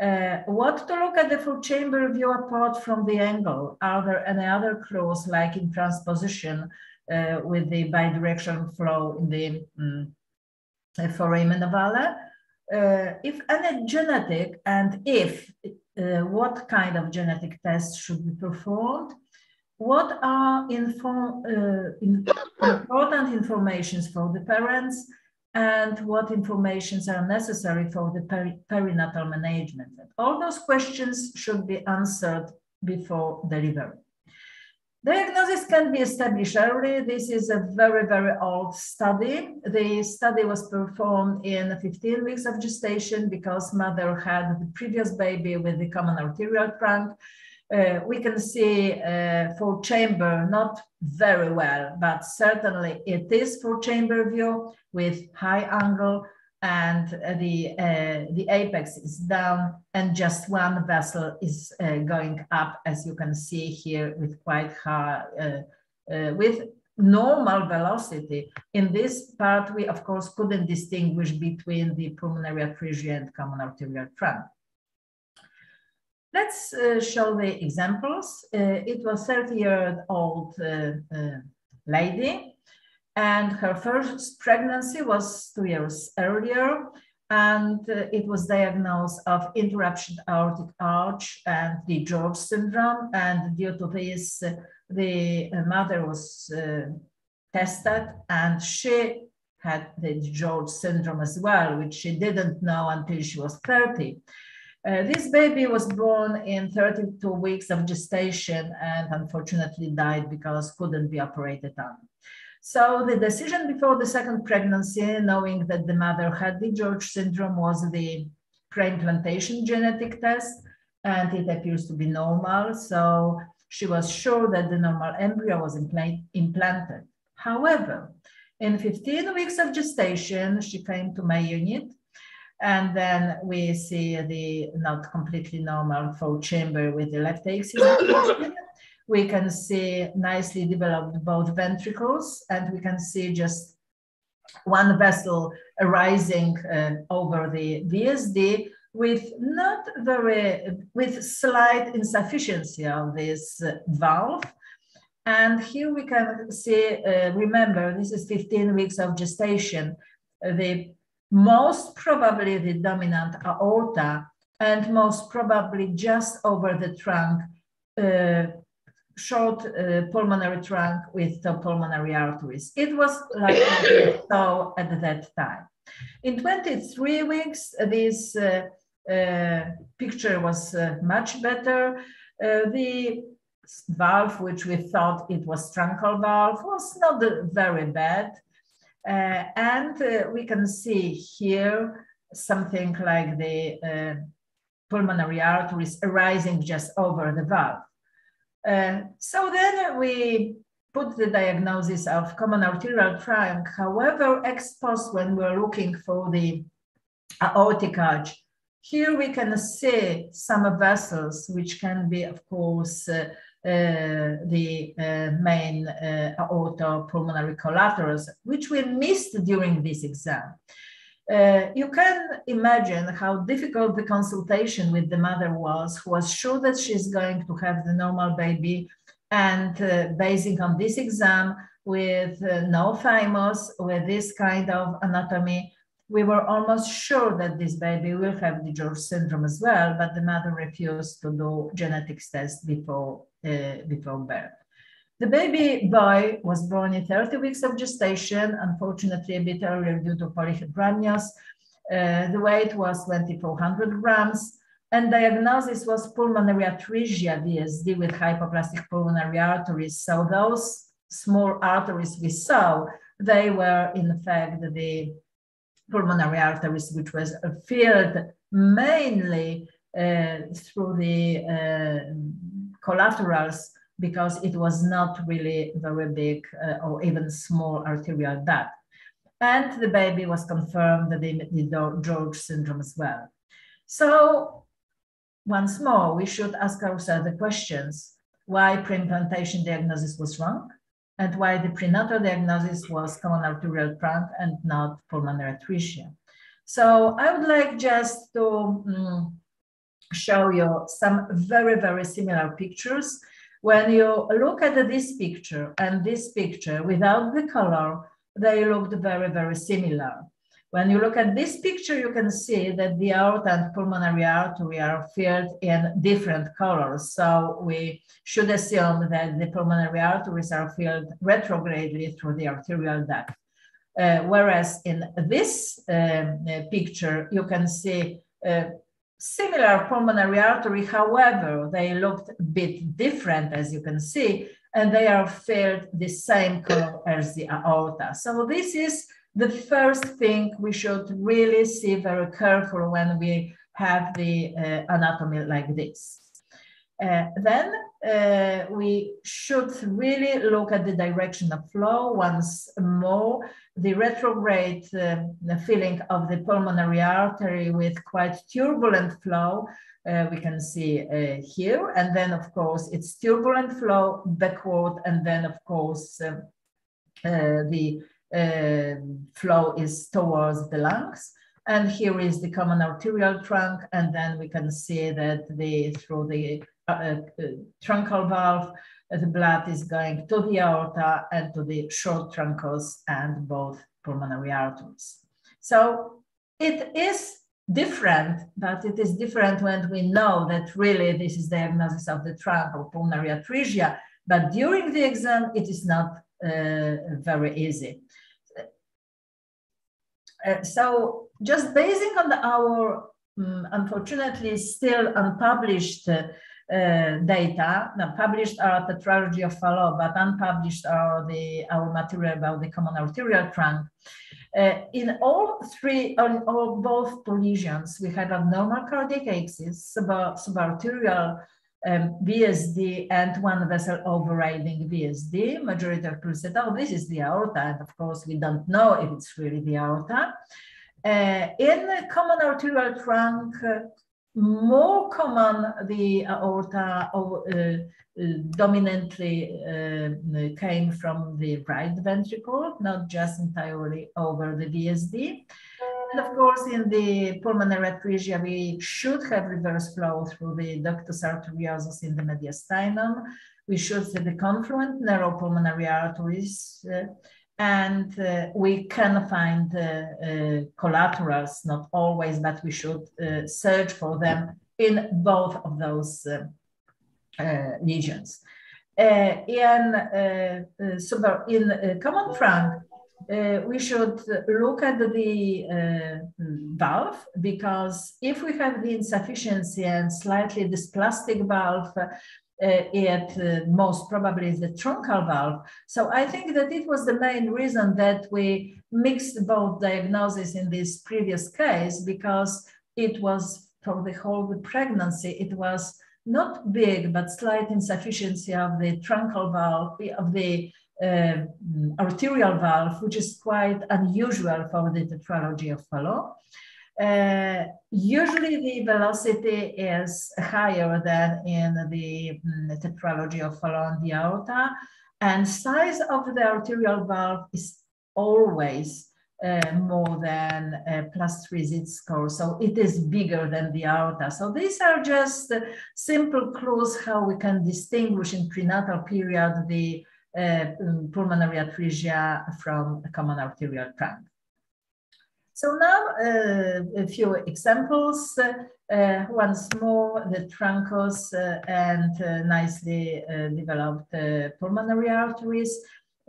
Uh, what to look at the full chamber view apart from the angle? Are there any other clues like in transposition uh, with the bidirectional flow in the um, foramen ovale? Uh, if any genetic and if uh, what kind of genetic tests should be performed, what are inform, uh, in, important informations for the parents, and what informations are necessary for the peri perinatal management. All those questions should be answered before delivery. Diagnosis can be established early. This is a very, very old study. The study was performed in 15 weeks of gestation because mother had the previous baby with the common arterial trunk. Uh, we can see uh, four chamber, not very well, but certainly it is four chamber view with high angle and the, uh, the apex is down and just one vessel is uh, going up, as you can see here with quite high, uh, uh, with normal velocity. In this part, we of course couldn't distinguish between the pulmonary atresia and common arterial trunk. Let's uh, show the examples. Uh, it was 30 year old lady and her first pregnancy was two years earlier, and uh, it was diagnosed of interrupted aortic arch and DiGeorge syndrome. And due to this, uh, the mother was uh, tested, and she had DiGeorge syndrome as well, which she didn't know until she was 30. Uh, this baby was born in 32 weeks of gestation and unfortunately died because couldn't be operated on. So the decision before the second pregnancy, knowing that the mother had DiGeorge syndrome, was the pre-implantation genetic test, and it appears to be normal. So she was sure that the normal embryo was implant implanted. However, in 15 weeks of gestation, she came to my unit. And then we see the not completely normal four chamber with the left axial we can see nicely developed both ventricles and we can see just one vessel arising uh, over the VSD with not very, with slight insufficiency of this uh, valve. And here we can see, uh, remember, this is 15 weeks of gestation. The most probably the dominant aorta and most probably just over the trunk uh, short uh, pulmonary trunk with the pulmonary arteries. It was like so at that time. In 23 weeks, this uh, uh, picture was uh, much better. Uh, the valve, which we thought it was truncal valve, was not very bad. Uh, and we can see here something like the pulmonary arteries arising just over the valve. Uh, so then we put the diagnosis of common arterial trunk. However, ex post, when we're looking for the aortic arch, here we can see some vessels, which can be, of course, uh, uh, the uh, main uh, aortopulmonary collaterals, which we missed during this exam. Uh, you can imagine how difficult the consultation with the mother was, who was sure that she's going to have the normal baby. And uh, basing on this exam with uh, no thymus, with this kind of anatomy, we were almost sure that this baby will have DiGeorge syndrome as well, but the mother refused to do genetics test before, uh, before birth. The baby boy was born in 30 weeks of gestation, unfortunately a bit earlier due to polyhydramnios. Uh, the weight was 2,400 grams and diagnosis was pulmonary atresia VSD with hypoplastic pulmonary arteries. So those small arteries we saw, they were in fact the pulmonary arteries which was filled mainly uh, through the uh, collaterals because it was not really very big uh, or even small arterial duct. And the baby was confirmed the, DiGeorge syndrome as well. So once more, we should ask ourselves the questions, why pre-implantation diagnosis was wrong and why the prenatal diagnosis was common arterial trunk and not pulmonary atresia. So I would like just to um, show you some very, very similar pictures when you look at this picture and this picture without the color, they looked very, very similar. When you look at this picture, you can see that the aorta and pulmonary artery are filled in different colors. So we should assume that the pulmonary arteries are filled retrogradely through the arterial duct. Uh, whereas in this um, uh, picture, you can see uh, similar pulmonary artery. However, they looked a bit different, as you can see. and they are filled the same color as the aorta. So this is the first thing we should really see very careful when we have the uh, anatomy like this. Uh, then uh, we should really look at the direction of flow once more. The retrograde uh, filling of the pulmonary artery with quite turbulent flow, uh, we can see uh, here. And then, of course, it's turbulent flow backward. And then, of course, um, the flow is towards the lungs. And here is the common arterial trunk. And then we can see that the through the truncal valve, uh, the blood is going to the aorta and to the short truncus and both pulmonary arteries. So it is different, but it is different when we know that really this is the diagnosis of the trunk or pulmonary atresia. But during the exam, it is not uh, very easy. Uh, so just basing on the, our um, unfortunately still unpublished uh, uh, data. Now, published are the tetralogy of Fallot, but unpublished are the our material about the common arterial trunk. Uh, in all three, on all both lesions, we had abnormal cardiac axis, sub subarterial um, VSD, and one vessel overriding VSD. Majority of people said, "Oh, this is the aorta," and of course, we don't know if it's really the aorta. Uh, in common arterial trunk, uh, more common the aorta uh, uh, dominantly uh, came from the right ventricle, not just entirely over the VSD. And of course, in the pulmonary atresia, we should have reverse flow through the ductus arteriosus in the mediastinum. We should see the confluent narrow pulmonary arteries uh, and uh, we can find uh, uh, collaterals, not always, but we should uh, search for them in both of those uh, uh, lesions. in super, in common trunk, we should look at the valve because if we have the insufficiency and slightly dysplastic valve, uh, it uh, most probably is the truncal valve. So I think that it was the main reason that we mixed both diagnosis in this previous case because it was for the whole pregnancy, it was not big, but slight insufficiency of the truncal valve, of the uh, arterial valve, which is quite unusual for the tetralogy of Fallot. Uh, usually the velocity is higher than in the um, tetralogy of Fallot the aorta, and size of the arterial valve is always uh, more than uh, plus three z score. So it is bigger than the aorta. So these are just simple clues how we can distinguish in prenatal period the uh, pulmonary atresia from common arterial trunk. So now uh, a few examples. Uh, once more, the truncus uh, and uh, nicely uh, developed uh, pulmonary arteries.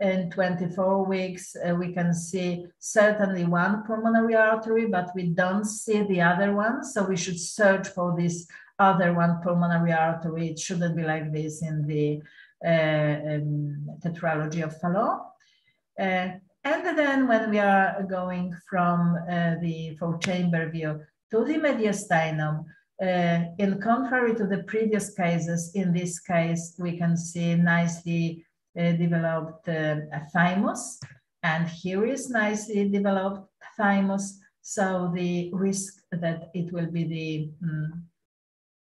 In 24 weeks, we can see certainly one pulmonary artery, but we don't see the other one. So we should search for this other one pulmonary artery. It shouldn't be like this in the um, tetralogy of Fallot. And then when we are going from uh, the four chamber view to the mediastinum, uh, in contrary to the previous cases, in this case, we can see nicely uh, developed uh, thymus. And here is nicely developed thymus. So the risk that it will be the, um,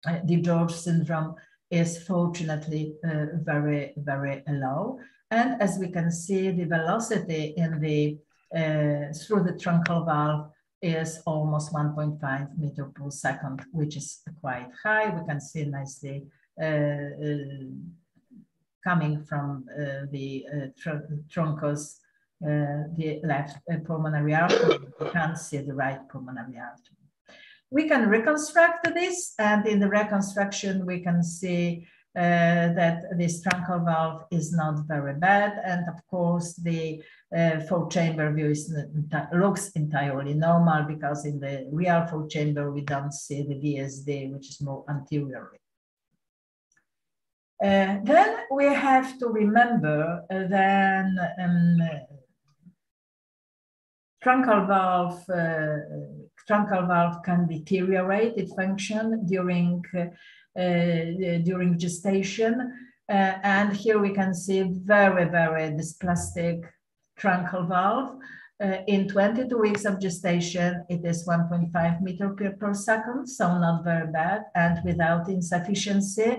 the DiGeorge syndrome is fortunately uh, very, very low. And as we can see, the velocity in the uh, through the truncal valve is almost 1.5 meter per second, which is quite high. We can see nicely uh, uh, coming from uh, the uh, tr truncus, uh, the left pulmonary artery. We can't see the right pulmonary artery. We can reconstruct this, and in the reconstruction, we can see uh, that this truncal valve is not very bad. And of course, the uh, four chamber view is, looks entirely normal because in the real four chamber, we don't see the VSD, which is more anteriorly. Uh, then we have to remember uh, then um, truncal valve, uh, truncal valve can deteriorate its function during, uh, during gestation. Uh, and here we can see very, very dysplastic truncal valve. Uh, in 22 weeks of gestation, it is 1.5 meter per, per second, so not very bad, and without insufficiency.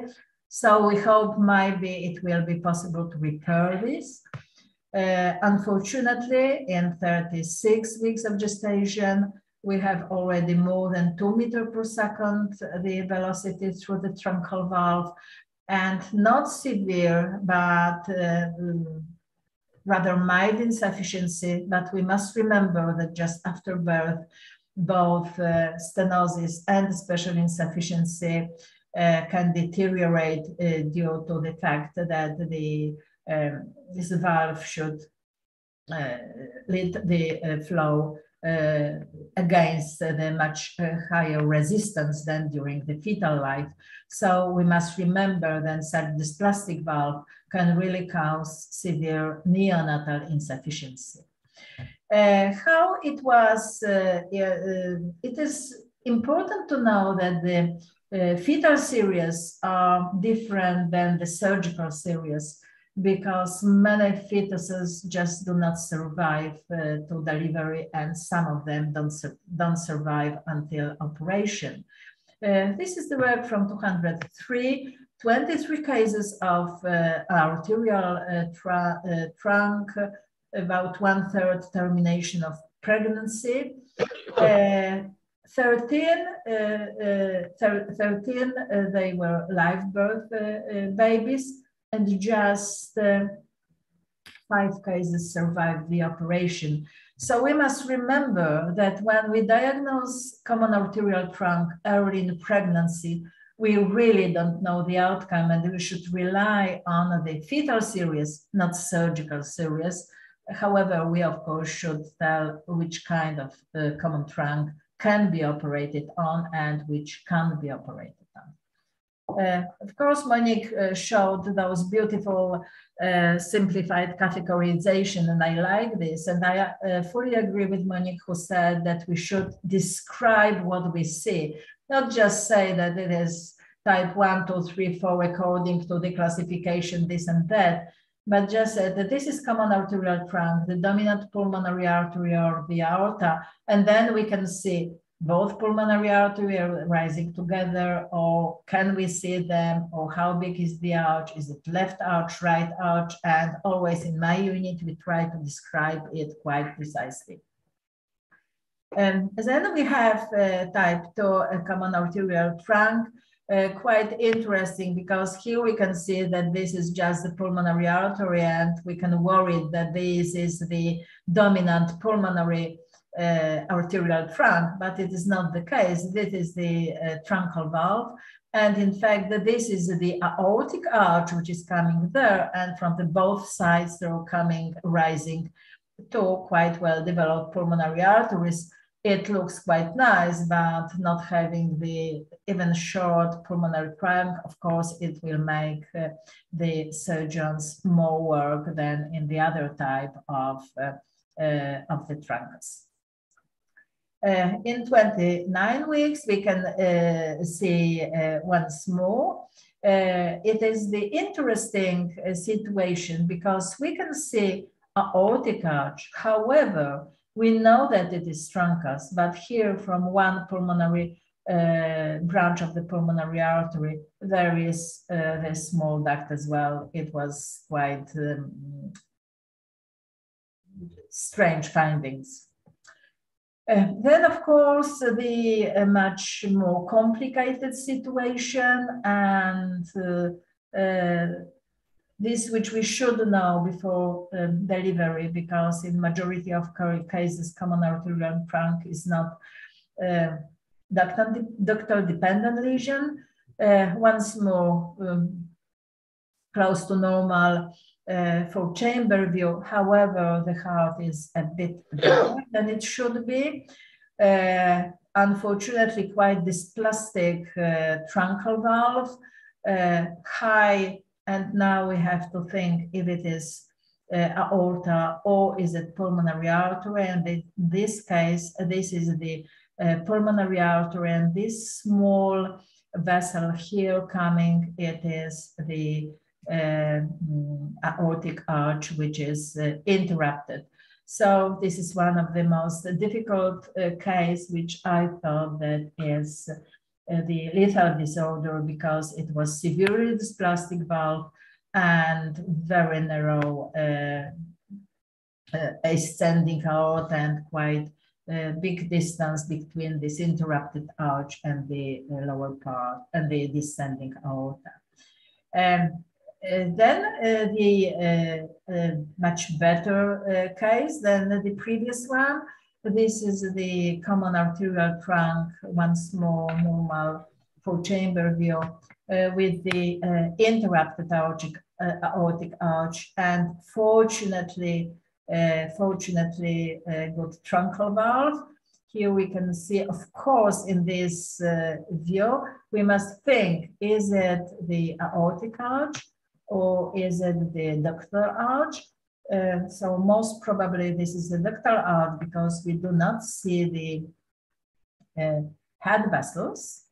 So we hope maybe it will be possible to repair this. Uh, unfortunately, in 36 weeks of gestation, we have already more than two meter per second, the velocity through the truncal valve, and not severe, but uh, rather mild insufficiency, but we must remember that just after birth, both uh, stenosis and special insufficiency uh, can deteriorate uh, due to the fact that the um, this valve should uh, lead the uh, flow against the much higher resistance than during the fetal life. So we must remember that such dysplastic valve can really cause severe neonatal insufficiency. Uh, how it was, uh, uh, it is important to know that the uh, fetal series are different than the surgical series because many fetuses just do not survive uh, to delivery and some of them don't, don't survive until operation. Uh, this is the work from 203, 23 cases of uh, arterial uh, tra uh, trunk, about one third termination of pregnancy. Uh, 13, 13 they were live birth babies and just uh, five cases survived the operation. So we must remember that when we diagnose common arterial trunk early in pregnancy, we really don't know the outcome and we should rely on the fetal series, not surgical series. However, we of course should tell which kind of uh, common trunk can be operated on and which can be operated. Uh, of course, Monique uh, showed those beautiful uh, simplified categorization, and I like this. And I uh, fully agree with Monique, who said that we should describe what we see, not just say that it is type one, two, three, four, according to the classification, this and that, but just that this is common arterial trunk, the dominant pulmonary artery or the aorta, and then we can see both pulmonary artery are rising together, or can we see them, or how big is the arch? Is it left arch, right arch? And always in my unit, we try to describe it quite precisely. And then we have uh, type 2 a common arterial trunk, uh, quite interesting because here we can see that this is just the pulmonary artery and we can worry that this is the dominant pulmonary uh, arterial trunk, but it is not the case. This is the uh, truncal valve. And in fact, this is the aortic arch, which is coming there. And from the both sides, they're coming, rising to quite well developed pulmonary arteries. It looks quite nice, but not having the even short pulmonary trunk, of course, it will make uh, the surgeons more work than in the other type of, uh, uh, of the trunks. Uh, in 29 weeks, we can uh, see uh, once more. Uh, it is the interesting uh, situation because we can see aortic arch. However, we know that it is truncus, but here from one pulmonary uh, branch of the pulmonary artery, there is the small duct as well. It was quite um, strange findings. Uh, then, of course, the uh, much more complicated situation and uh, uh this which we should know before um, delivery because in majority of cases common arterial trunk is not uh, ductal dependent lesion. Once more um, close to normal uh, for chamber view. However, the heart is a bit bigger than it should be. Uh, unfortunately, quite dysplastic uh, truncal valve, uh, high And now we have to think if it is uh, aorta or is it pulmonary artery? And in this case, this is the uh, pulmonary artery and this small vessel here coming, it is the aortic arch, which is uh, interrupted. So this is one of the most difficult uh, case, which I thought that is uh, the lethal disorder because it was severely dysplastic valve and very narrow uh, uh, ascending out and quite uh, big distance between this interrupted arch and the lower part and the descending aorta. Um, uh, then uh, the uh, much better case than the previous one. This is the common arterial trunk, once more normal four chamber view with the interrupted aortic, aortic arch and fortunately uh, fortunately uh, good truncal valve. Here we can see, of course, in this uh, view, we must think, is it the aortic arch or is it the ductal arch? Uh, so most probably this is the ductal arch because we do not see the uh, head vessels.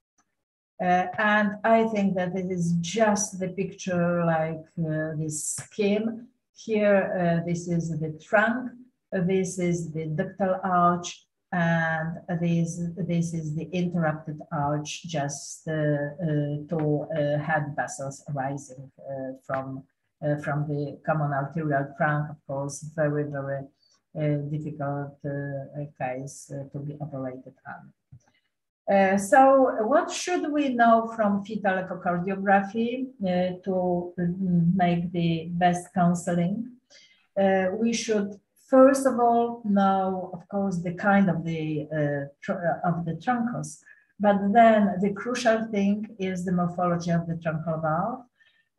Uh, and I think that it is just the picture like uh, this scheme. Here, uh, this is the trunk, this is the ductal arch, and this, this is the interrupted arch, just uh, uh, two uh, head vessels arising from, from the common arterial trunk, of course, very, very difficult case to be operated on. Uh, so what should we know from fetal echocardiography uh, to make the best counseling? Uh, we should First of all, know, of course, the kind of the uh, uh, of the truncus, but then the crucial thing is the morphology of the truncal valve,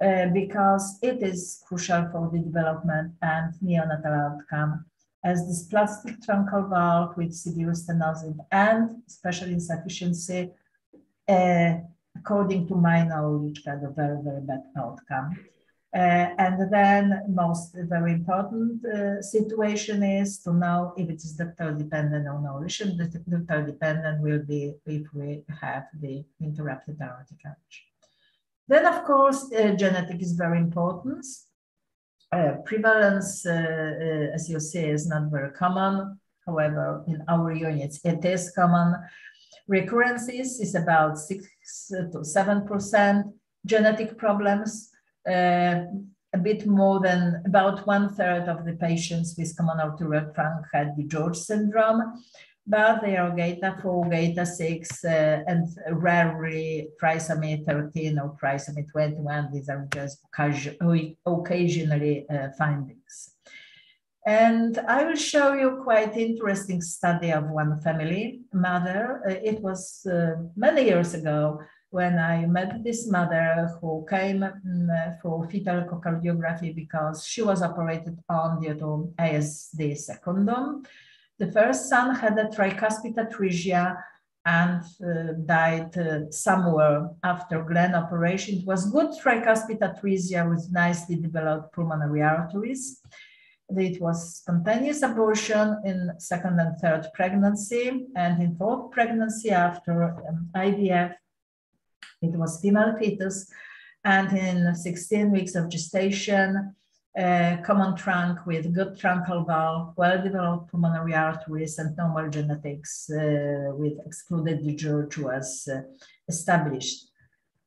uh, because it is crucial for the development and neonatal outcome as dysplastic truncal valve with severe stenosis and special insufficiency, uh, according to my knowledge, had a very, very bad outcome. Uh, and then most very important uh, situation is to know if it is ductal dependent or no. The ductal dependent will be if we have the interrupted aortic arch. Then of course, uh, genetic is very important. Uh, prevalence, uh, uh, as you see, is not very common. However, in our units, it is common. Recurrences is about six to 7%. Genetic problems, a bit more than about one third of the patients with common arterial trunk had DiGeorge syndrome, but they are GATA 4, GATA 6, uh, and rarely trisomy 13 or trisomy 21. These are just occasionally uh, findings. And I will show you quite interesting study of one family mother. Uh, it was uh, many years ago when I met this mother who came mm, for fetal echocardiography because she was operated on due to ASD secundum. The first son had a tricuspid atresia and uh, died uh, somewhere after Glenn operation. It was good tricuspid atresia with nicely developed pulmonary arteries. It was spontaneous abortion in second and third pregnancy, and in fourth pregnancy after um, IVF, it was female fetus. And in 16 weeks of gestation, uh, common trunk with good truncal valve, well-developed pulmonary arteries and normal genetics uh, with excluded DiGeorge was uh, established.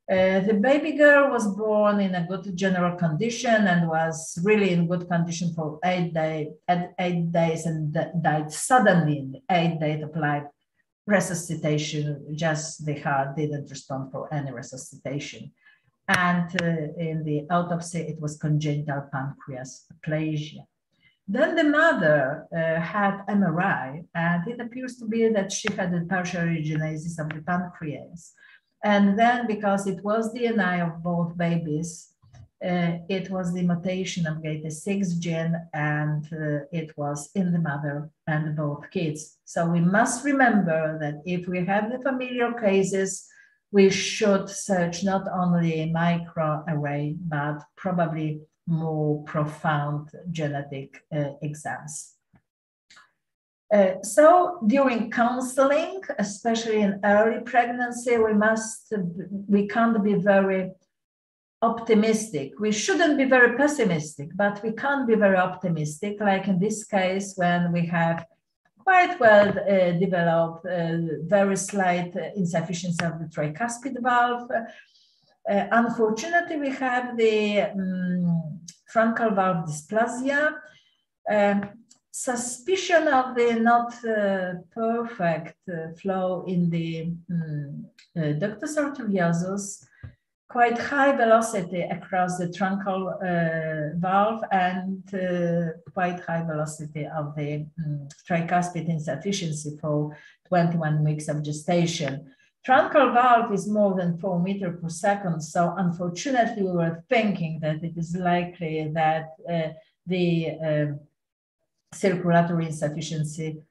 Uh, the baby girl was born in a good general condition and was really in good condition for eight, day, eight days and died suddenly in eight day of life resuscitation, just the heart didn't respond for any resuscitation. And uh, in the autopsy, it was congenital pancreas aplasia. Then the mother uh, had MRI, and it appears to be that she had a partial agenesis of the pancreas. And then, because it was DNA of both babies, uh, it was the mutation of GATA6 gene and uh, it was in the mother and both kids. So we must remember that if we have the familial cases, we should search not only microarray, but probably more profound genetic uh, exams. Uh, so during counseling, especially in early pregnancy, we must, we can't be very optimistic. We shouldn't be very pessimistic, but we can't be very optimistic, like in this case when we have quite well uh, developed, uh, very slight uh, insufficiency of the tricuspid valve. Uh, unfortunately, we have the um, truncal valve dysplasia, um, suspicion of the not uh, perfect uh, flow in the um, ductus arteriosus, quite high velocity across the truncal uh, valve and uh, quite high velocity of the um, tricuspid insufficiency for 21 weeks of gestation. Truncal valve is more than four meter per second. So unfortunately, we were thinking that it is likely that uh, the uh, circulatory insufficiency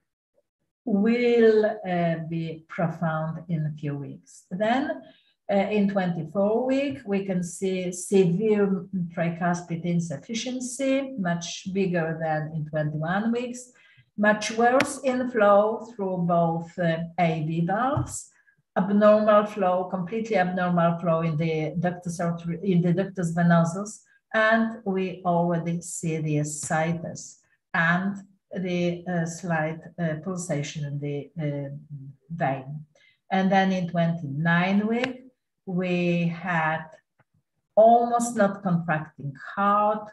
will uh, be profound in a few weeks. Then uh, in 24 week, we can see severe tricuspid insufficiency, much bigger than in 21 weeks, much worse inflow through both uh, AV valves, abnormal flow, completely abnormal flow in the ductus, in the ductus venosus, and we already see the ascites and the uh, slight uh, pulsation in the uh, vein. And then in 29 week, we had almost not contracting heart,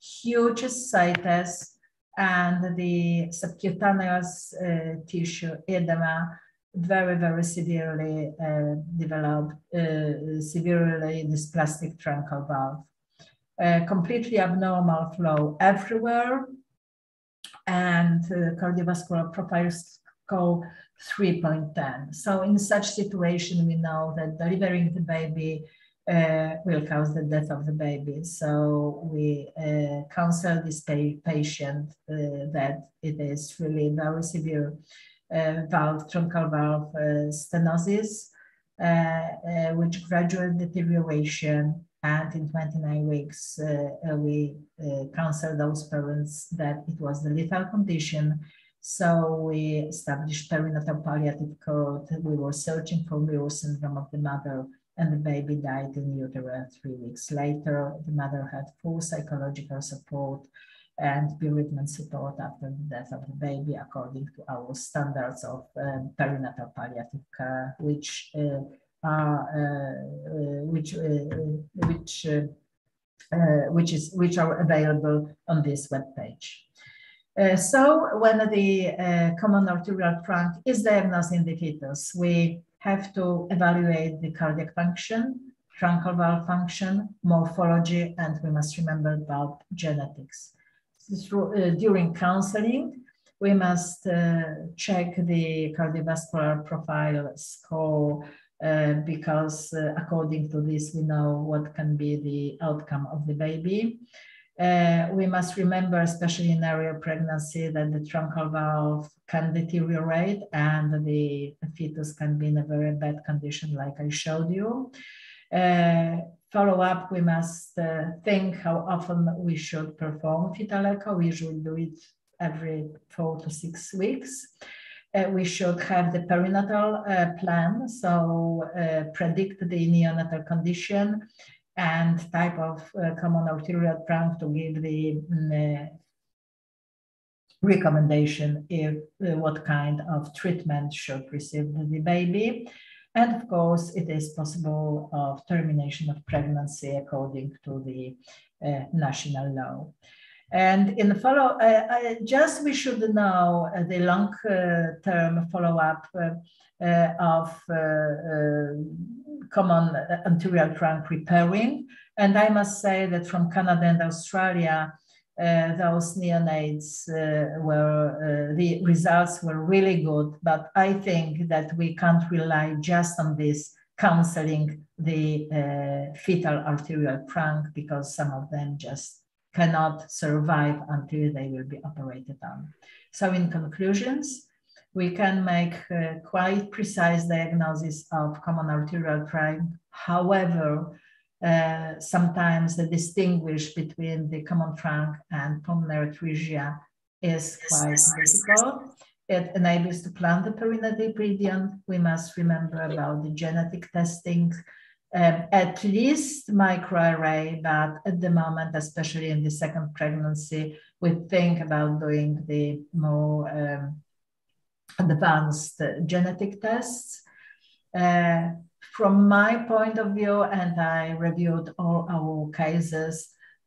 huge ascites, and the subcutaneous uh, tissue edema very, very severely uh, developed, uh, severely dysplastic truncal valve. Uh, completely abnormal flow everywhere, and uh, cardiovascular score 3.10. So in such situation, we know that delivering the baby uh, will cause the death of the baby. So we uh, counsel this pa patient uh, that it is really very severe uh, valve, truncal valve uh, stenosis, uh, which gradual deterioration. And in 29 weeks, we counsel those parents that it was the lethal condition so we established perinatal palliative code. We were searching for mirror syndrome of the mother and the baby died in utero three weeks later. The mother had full psychological support and bereavement support after the death of the baby, according to our standards of uh, perinatal palliative care, which uh, are uh, uh which uh, which uh, which is which are available on this web page. Uh, so when the uh, common arterial trunk is diagnosed in fetus, we have to evaluate the cardiac function, truncal valve function, morphology, and we must remember about genetics. Uh, during counseling, we must check the cardiovascular profile score because according to this, we know what can be the outcome of the baby. Uh, we must remember, especially in early pregnancy, that the truncal valve can deteriorate and the fetus can be in a very bad condition, like I showed you. Uh, follow up, we must uh, think how often we should perform fetal echo. We should do it every four to six weeks. Uh, we should have the perinatal uh, plan, so uh, predict the neonatal condition and type of uh, common arterial trunk to give the um, recommendation if uh, what kind of treatment should receive the baby. And of course, it is possible of termination of pregnancy according to the uh, national law. And in the follow, uh, just we should know uh, the long-term follow-up uh, of common arterial trunk repairing. And I must say that from Canada and Australia, uh, those neonates uh, were, uh, the results were really good, but I think that we can't rely just on this counseling the uh, fetal arterial trunk because some of them just cannot survive until they will be operated on. So in conclusions, we can make quite precise diagnosis of common arterial trunk. However, uh, sometimes the distinguish between the common trunk and pulmonary atresia is quite difficult. It enables to plan the perinatal peridion. We must remember about the genetic testing, um, at least microarray, but at the moment, especially in the second pregnancy, we think about doing the more um, advanced genetic tests. Uh, from my point of view, and I reviewed all our cases,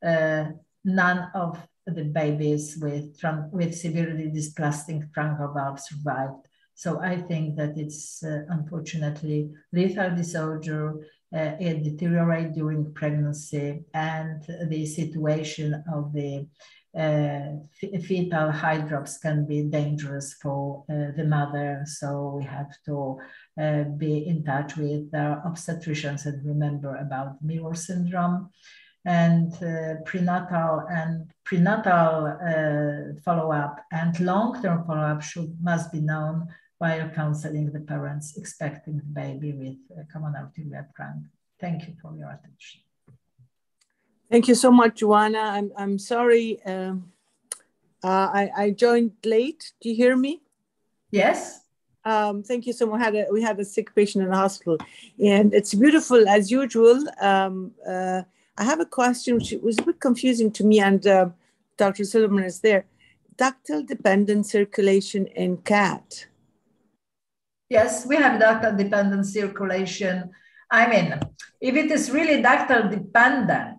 uh, none of the babies with, with severely dysplastic truncal valve survived. So I think that it's uh, unfortunately lethal disorder. Uh, it deteriorates during pregnancy, and the situation of the fetal hydrops can be dangerous for uh, the mother. So we have to uh, be in touch with the obstetricians and remember about mirror syndrome and uh, prenatal and prenatal uh, follow-up and long-term follow-up should must be known while counseling the parents expecting the baby with common arterial trunk. Thank you for your attention. Thank you so much, Joanna. I'm, I'm sorry. Um, uh, I, I joined late. Do you hear me? Yes. Um, thank you so much. We had, a, we had a sick patient in the hospital, and it's beautiful as usual. Um, uh, I have a question which was a bit confusing to me, and uh, Dr. Silverman is there. Ductal dependent circulation in cat. Yes, we have ductal dependent circulation. I mean, if it is really ductal dependent,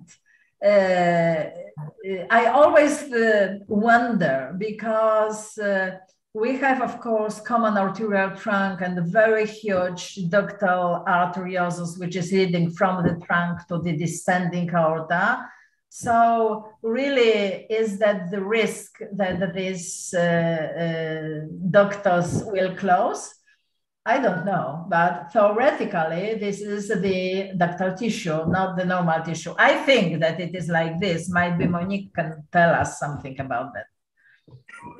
I always uh, wonder because uh, we have, of course, common arterial trunk and a very huge ductal arteriosus, which is leading from the trunk to the descending aorta. So, really, is that the risk that these uh, uh, will close? I don't know, but theoretically, this is the ductal tissue, not the normal tissue. I think that it is like this. Might be Monique can tell us something about that.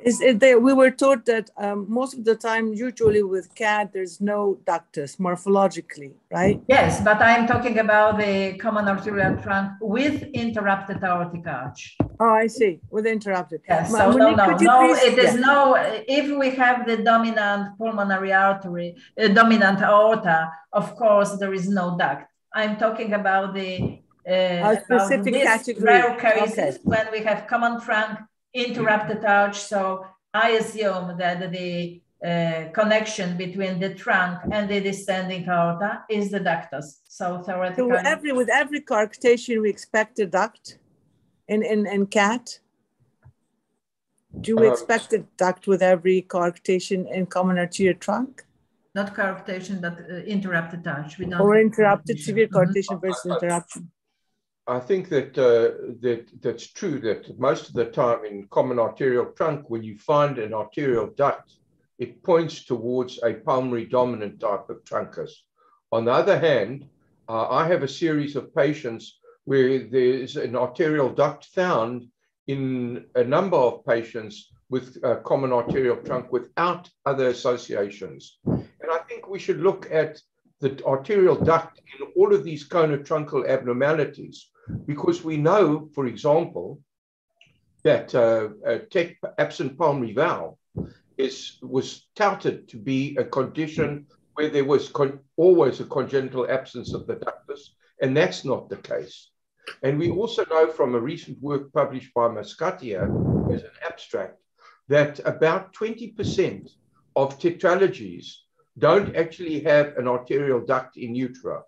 Is it there, we were taught that um, most of the time, usually with cat, there's no ductus morphologically, right? Yes, but I'm talking about the common arterial trunk with interrupted aortic arch. Oh, I see. With interrupted. Yes. So no, no, no. Please, it is yeah. no. If we have the dominant pulmonary artery, uh, dominant aorta, of course there is no duct. I'm talking about the uh, specific category. rare cases okay. when we have common trunk interrupted arch. So I assume that the uh, connection between the trunk and the descending aorta is the ductus. So theoretically, so every with every coarctation, we expect a duct in in in cat. Do we uh, expect a duct with every coarctation in common arterial trunk? Not coarctation, but uh, interrupted arch. We don't or interrupted severe coarctation versus interruption. I think that uh, that that's true. That most of the time in common arterial trunk, when you find an arterial duct, it points towards a pulmonary dominant type of truncus. On the other hand, uh, I have a series of patients where there's an arterial duct found in a number of patients with a common arterial trunk without other associations. And I think we should look at the arterial duct in all of these conotruncal abnormalities because we know, for example, that uh, TEC absent pulmonary valve is was touted to be a condition where there was always a congenital absence of the ductus, and that's not the case. And we also know from a recent work published by Mascatia as an abstract that about 20% of tetralogies don't actually have an arterial duct in utero.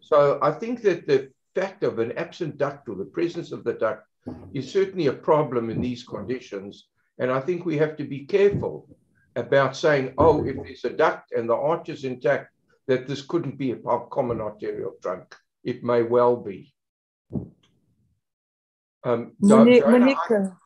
So I think that the fact of an absent duct or the presence of the duct is certainly a problem in these conditions. And I think we have to be careful about saying, oh, if there's a duct and the arch is intact, that this couldn't be a common arterial trunk. It may well be. Um, Monique, Monica,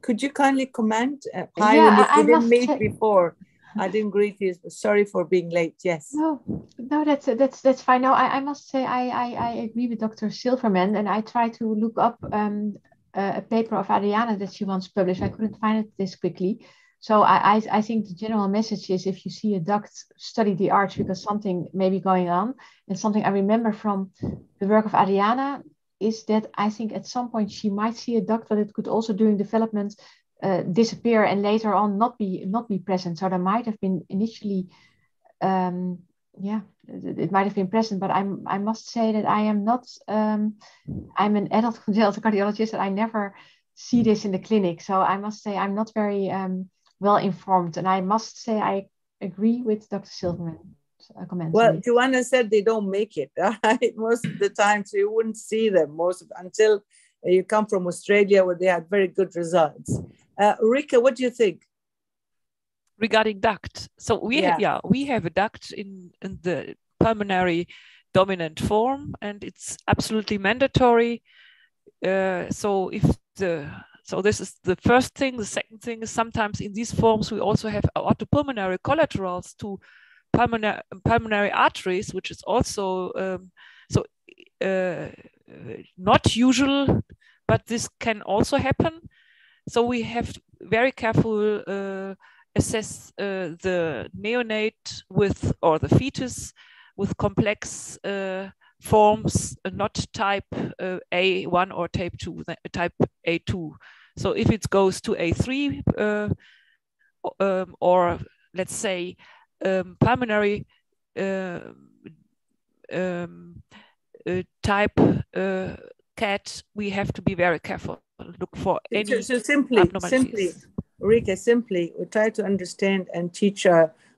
could you kindly comment? Uh, hi, yeah, we didn't meet before. I didn't greet you. Sorry for being late. Yes. No, no, that's that's that's fine. No, I, I must say I, I, I agree with Dr. Silverman, and I try to look up um, a paper of Adriana that she once published. I couldn't find it this quickly. So I, I, I think the general message is if you see a duct, study the arch because something may be going on. And something I remember from the work of Adriana is that I think at some point she might see a duct, but it could also during development uh, disappear and later on not be not be present. So there might have been initially, um, yeah, it, might have been present, but I'm I must say that I am not. Um, I'm an adult congenital cardiologist, and I never see this in the clinic. So I must say I'm not very um, well informed. And I must say, I agree with Dr. Silverman. Uh, comment. Well, Joanna said they don't make it right? most of the time, so you wouldn't see them most of, until you come from Australia where they had very good results. Uh, Rika, what do you think? Regarding duct, so we yeah. have yeah we have a duct in in the pulmonary dominant form, and it's absolutely mandatory. Uh, so if the so this is the first thing. The second thing is sometimes in these forms we also have aortopulmonary collaterals to pulmonary, pulmonary arteries, which is also um, so uh, not usual, but this can also happen. So we have very careful uh, assess uh, the neonate with or the fetus with complex uh, forms, not type uh, A1 or type 2, type A2. So if it goes to A3 uh, um, or let's say um, pulmonary uh, um, type uh, cat, we have to be very careful. Look for any so, so simply, simply, Rika, simply, we try to understand and teach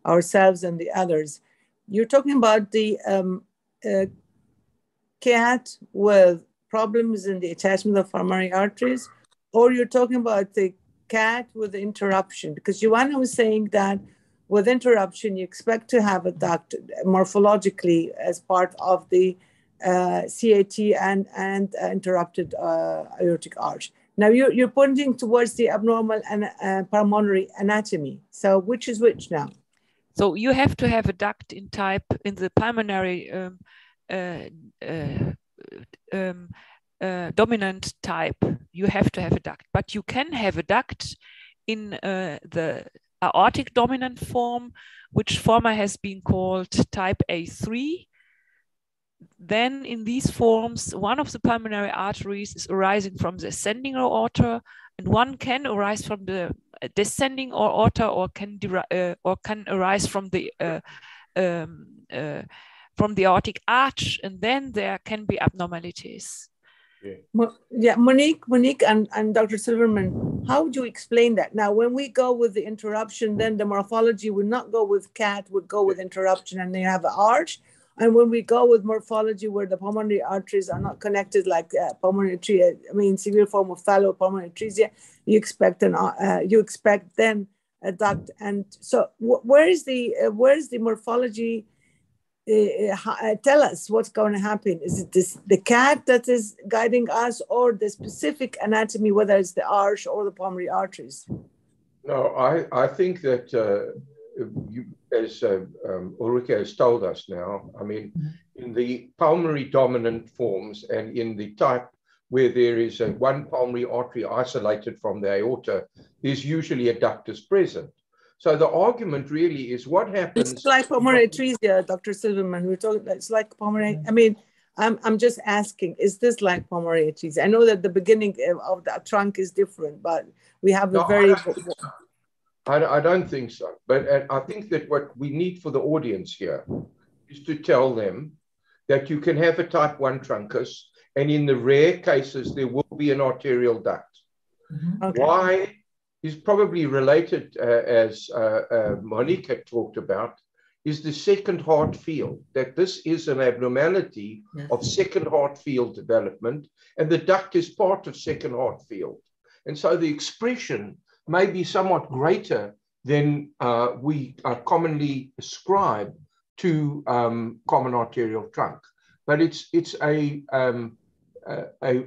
ourselves and the others. You're talking about the um, cat with problems in the attachment of pulmonary arteries, or you're talking about the cat with interruption? Because Joanna was saying that with interruption, you expect to have a duct morphologically as part of the uh, CAT and, and uh, interrupted uh, aortic arch. Now you're, you're pointing towards the abnormal and uh, pulmonary anatomy. So which is which now? So you have to have a duct in type in the pulmonary um, uh, um, dominant type, you have to have a duct. But you can have a duct in the aortic dominant form, which former has been called type A3. Then in these forms, one of the pulmonary arteries is arising from the ascending aorta, and one can arise from the descending aorta or can, uh, or can arise from the uh, um, uh, from the aortic arch, and then there can be abnormalities. Yeah. yeah, Monique, Monique, and, and Dr. Silverman, how would you explain that? Now, when we go with the interruption, then the morphology would not go with cat, would go with interruption, and they have an arch. And when we go with morphology where the pulmonary arteries are not connected, like uh, pulmonary tree, I mean, severe form of pulmonary atresia, you expect an uh, you expect then a duct. And so, where is the uh, where is the morphology? Uh, uh, tell us what's going to happen. Is it this, the cat that is guiding us, or the specific anatomy, whether it's the arch or the pulmonary arteries? No, I, I think that uh, you, as uh, um, Ulrike has told us now, I mean, in the pulmonary dominant forms and in the type where there is a one pulmonary artery isolated from the aorta, there's usually a ductus present. So the argument really is what happens. It's like pulmonary atresia, Dr. Silverman. We're talking. It's like pulmonary. I mean, I'm I'm just asking. Is this like pulmonary atresia? I know that the beginning of the trunk is different, but we have no, a very. I don't. I, don't think so. But I think that what we need for the audience here is to tell them that you can have a type one truncus, and in the rare cases there will be an arterial duct. Mm-hmm. Okay. Why is probably related, uh, as uh, uh, Monique had talked about, is the second heart field, that this is an abnormality of second heart field development, and the duct is part of second heart field. And so the expression may be somewhat greater than uh, we commonly ascribe to um, common arterial trunk. But it's, it's a, um, a, a,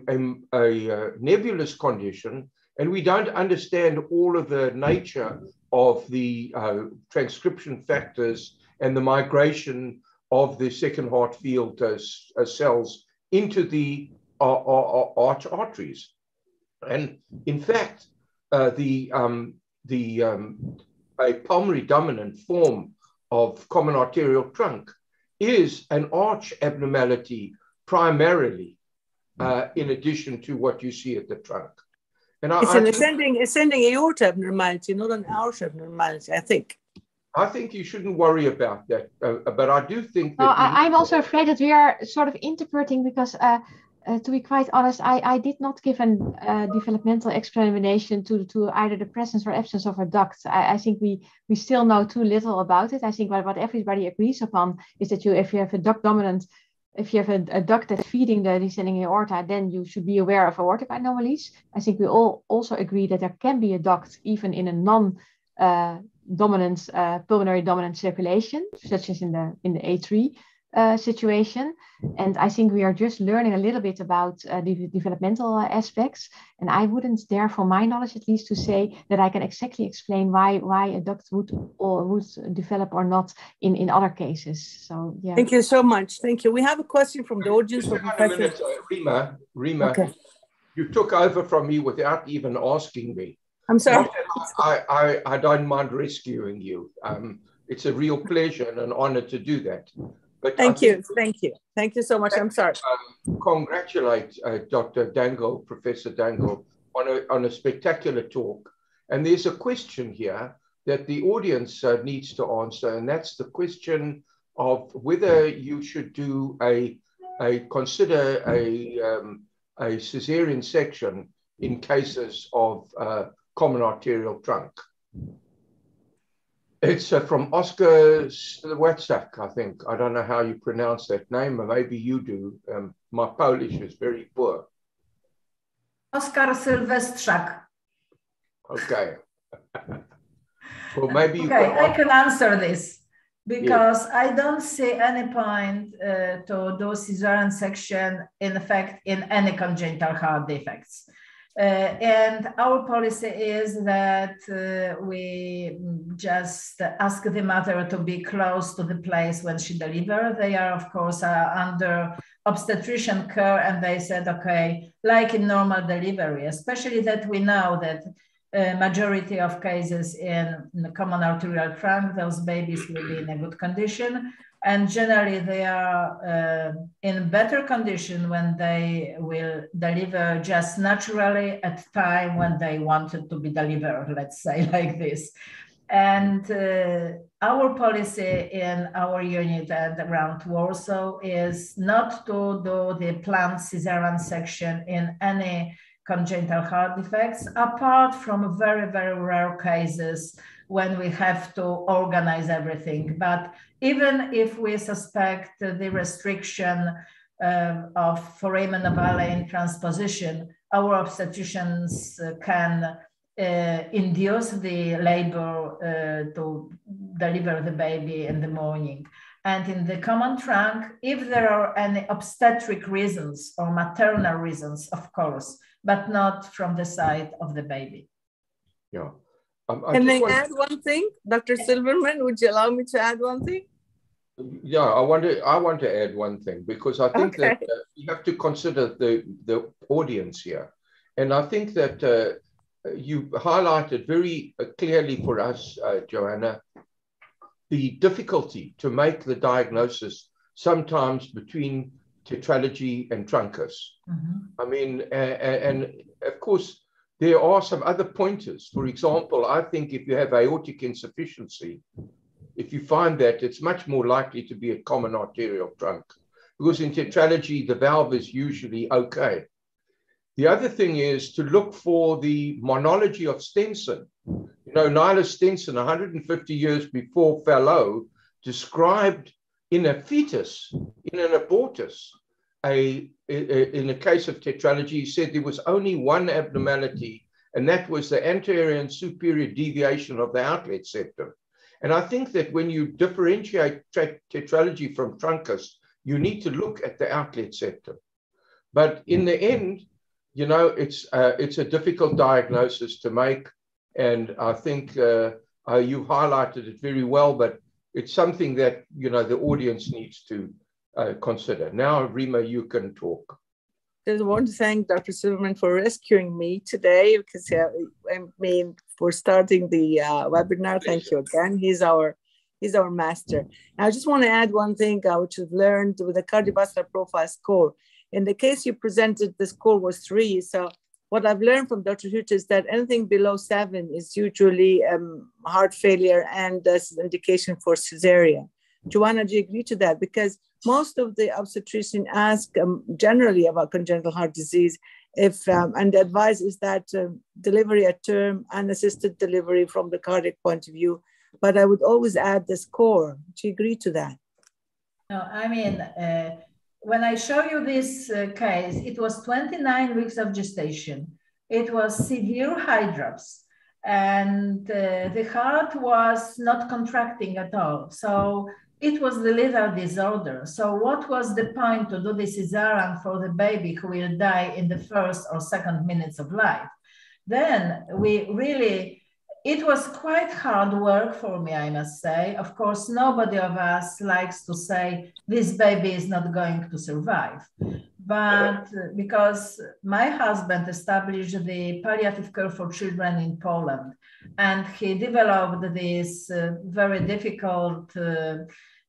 a, a nebulous condition and we don't understand all of the nature of the uh, transcription factors and the migration of the second heart field uh, uh, cells into the uh, uh, uh, arch arteries. And in fact, the, um, the um, a pulmonary dominant form of common arterial trunk is an arch abnormality primarily, uh, in addition to what you see at the trunk. And I, it's an ascending ascending aorta abnormality, not an arch abnormality, I think. I think you shouldn't worry about that, uh, but I do think that. No, I, am also afraid that we are sort of interpreting because, uh, uh, to be quite honest, I, I did not give a uh, developmental explanation to to either the presence or absence of a duct. I, I, think we we still know too little about it. I think what, what everybody agrees upon is that you if you have a duct dominant if you have a, a, duct that's feeding the descending aorta, then you should be aware of aortic anomalies. I think we all also agree that there can be a duct even in a non uh, dominant uh, pulmonary dominant circulation, such as in the in the A3 uh, situation. And I think we are just learning a little bit about uh, the developmental uh, aspects. And I wouldn't dare, for my knowledge at least, to say that I can exactly explain why why a duct would or would develop or not in in other cases. So yeah. Thank you so much. Thank you. We have a question from the audience. Just a minute, uh, Rima. Rima. Okay. You took over from me without even asking me. I'm sorry. I, I, I don't mind rescuing you. Um, it's a real pleasure and an honor to do that. But thank you, thank you, thank you so much. I'm sorry. Um, congratulate uh, Dr. Dangel, Professor Dangel, on a on a spectacular talk. And there's a question here that the audience uh, needs to answer, and that's the question of whether you should do a a consider a um, a cesarean section in cases of uh, common arterial trunk. It's uh, from Oscar Swaczak, I think. I don't know how you pronounce that name, or maybe you do. Um, my Polish is very poor. Oscar Sylwestrzak. Okay. well, maybe okay, I can answer this because yes. I don't see any point uh, to do cesarean section, in fact, in any congenital heart defects. Uh, and our policy is that uh, we just ask the mother to be close to the place when she delivers. They are, of course, uh, under obstetrician care, and they said, okay, like in normal delivery, especially that we know that uh, majority of cases in, in the common arterial trunk, those babies will be in a good condition and generally they are uh, in better condition when they will deliver just naturally at time when they wanted to be delivered let's say like this. And uh, our policy in our unit and around warsaw is not to do the planned cesarean section in any congenital heart defects apart from very very rare cases when we have to organize everything. But even if we suspect the restriction um, of foramen ovale transposition, our obstetricians can uh, induce the labor uh, to deliver the baby in the morning. And in the common trunk, if there are any obstetric reasons or maternal reasons, of course, but not from the side of the baby. Yeah. Um, Can I, add one thing, Dr. Silverman? Would you allow me to add one thing? Yeah, I want to. I want to add one thing because I think okay. that uh, you have to consider the the audience here, and I think that uh, you highlighted very uh, clearly for us, uh, Joanna, the difficulty to make the diagnosis sometimes between tetralogy and truncus. Mm-hmm. I mean, and of course there are some other pointers. For example, I think if you have aortic insufficiency, if you find that, it's much more likely to be a common arterial trunk because in tetralogy, the valve is usually okay. The other thing is to look for the monology of Stensen. You know, Niels Stensen, 150 years before Fallot, described in a fetus, in an abortus, a, in the case of tetralogy, he said there was only one abnormality, and that was the anterior and superior deviation of the outlet septum. And I think that when you differentiate tetralogy from truncus, you need to look at the outlet septum. But in the end, you know, it's uh, it's a difficult diagnosis to make, and I think uh, uh, you highlighted it very well. But it's something that you know the audience needs to uh, consider. Now, Rima, you can talk. I want to thank Dr. Silverman for rescuing me today because uh, I mean, for starting the uh, webinar. Thank you again. He's our he's our master. I just want to add one thing uh, which we've learned with the cardiovascular profile score. In the case you presented, the score was three. So what I've learned from Dr. Huhta is that anything below seven is usually um, heart failure and that's an indication for cesarean. Joanna, do you agree to that? Because most of the obstetrician ask um, generally about congenital heart disease if um, and the advice is that uh, delivery at term and assisted delivery from the cardiac point of view. But i would always add the score. Do you agree to that? No i mean uh, when i show you this uh, case it was 29 weeks of gestation. It was severe hydrops and uh, the heart was not contracting at all. So it was the liver disorder. So what was the point to do the cesarean for the baby who will die in the first or second minutes of life? Then we really, it was quite hard work for me, I must say. Of course, nobody of us likes to say this baby is not going to survive. But because my husband established the palliative care for children in Poland, and he developed this uh, very difficult uh,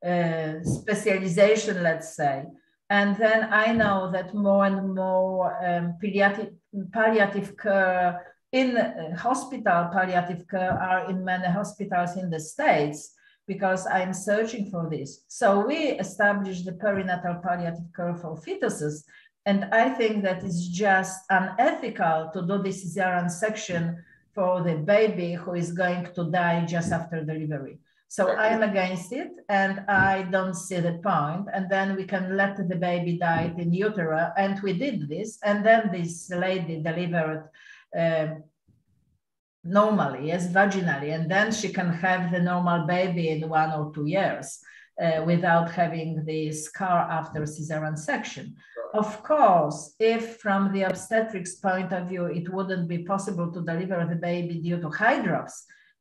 uh, specialization, let's say. And then I know that more and more um, palliative, palliative care in uh, hospital palliative care are in many hospitals in the States because I'm searching for this. So we established the perinatal palliative care for fetuses. And I think that it's just unethical to do this cesarean section for the baby who is going to die just after delivery. So I am against it and I don't see the point. And then we can let the baby die in utero. And we did this. And then this lady delivered uh, normally, yes, vaginally. And then she can have the normal baby in one or two years. Uh, without having the scar after cesarean section. Of course, if from the obstetrics point of view, it wouldn't be possible to deliver the baby due to hydrops,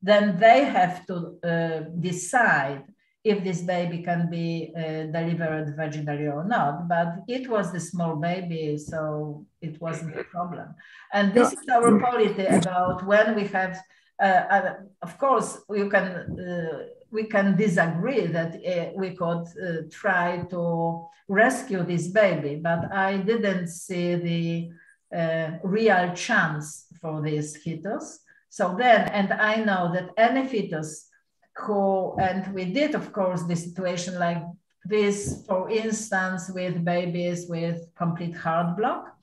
then they have to uh, decide if this baby can be uh, delivered vaginally or not. But it was the small baby, so it wasn't a problem. And this is our policy about when we have, uh, of course, you can uh, we can disagree that uh, we could uh, try to rescue this baby, but I didn't see the uh, real chance for this fetus. So then, and I know that any fetus who, and we did, of course, the situation like this, for instance, with babies with complete heart block,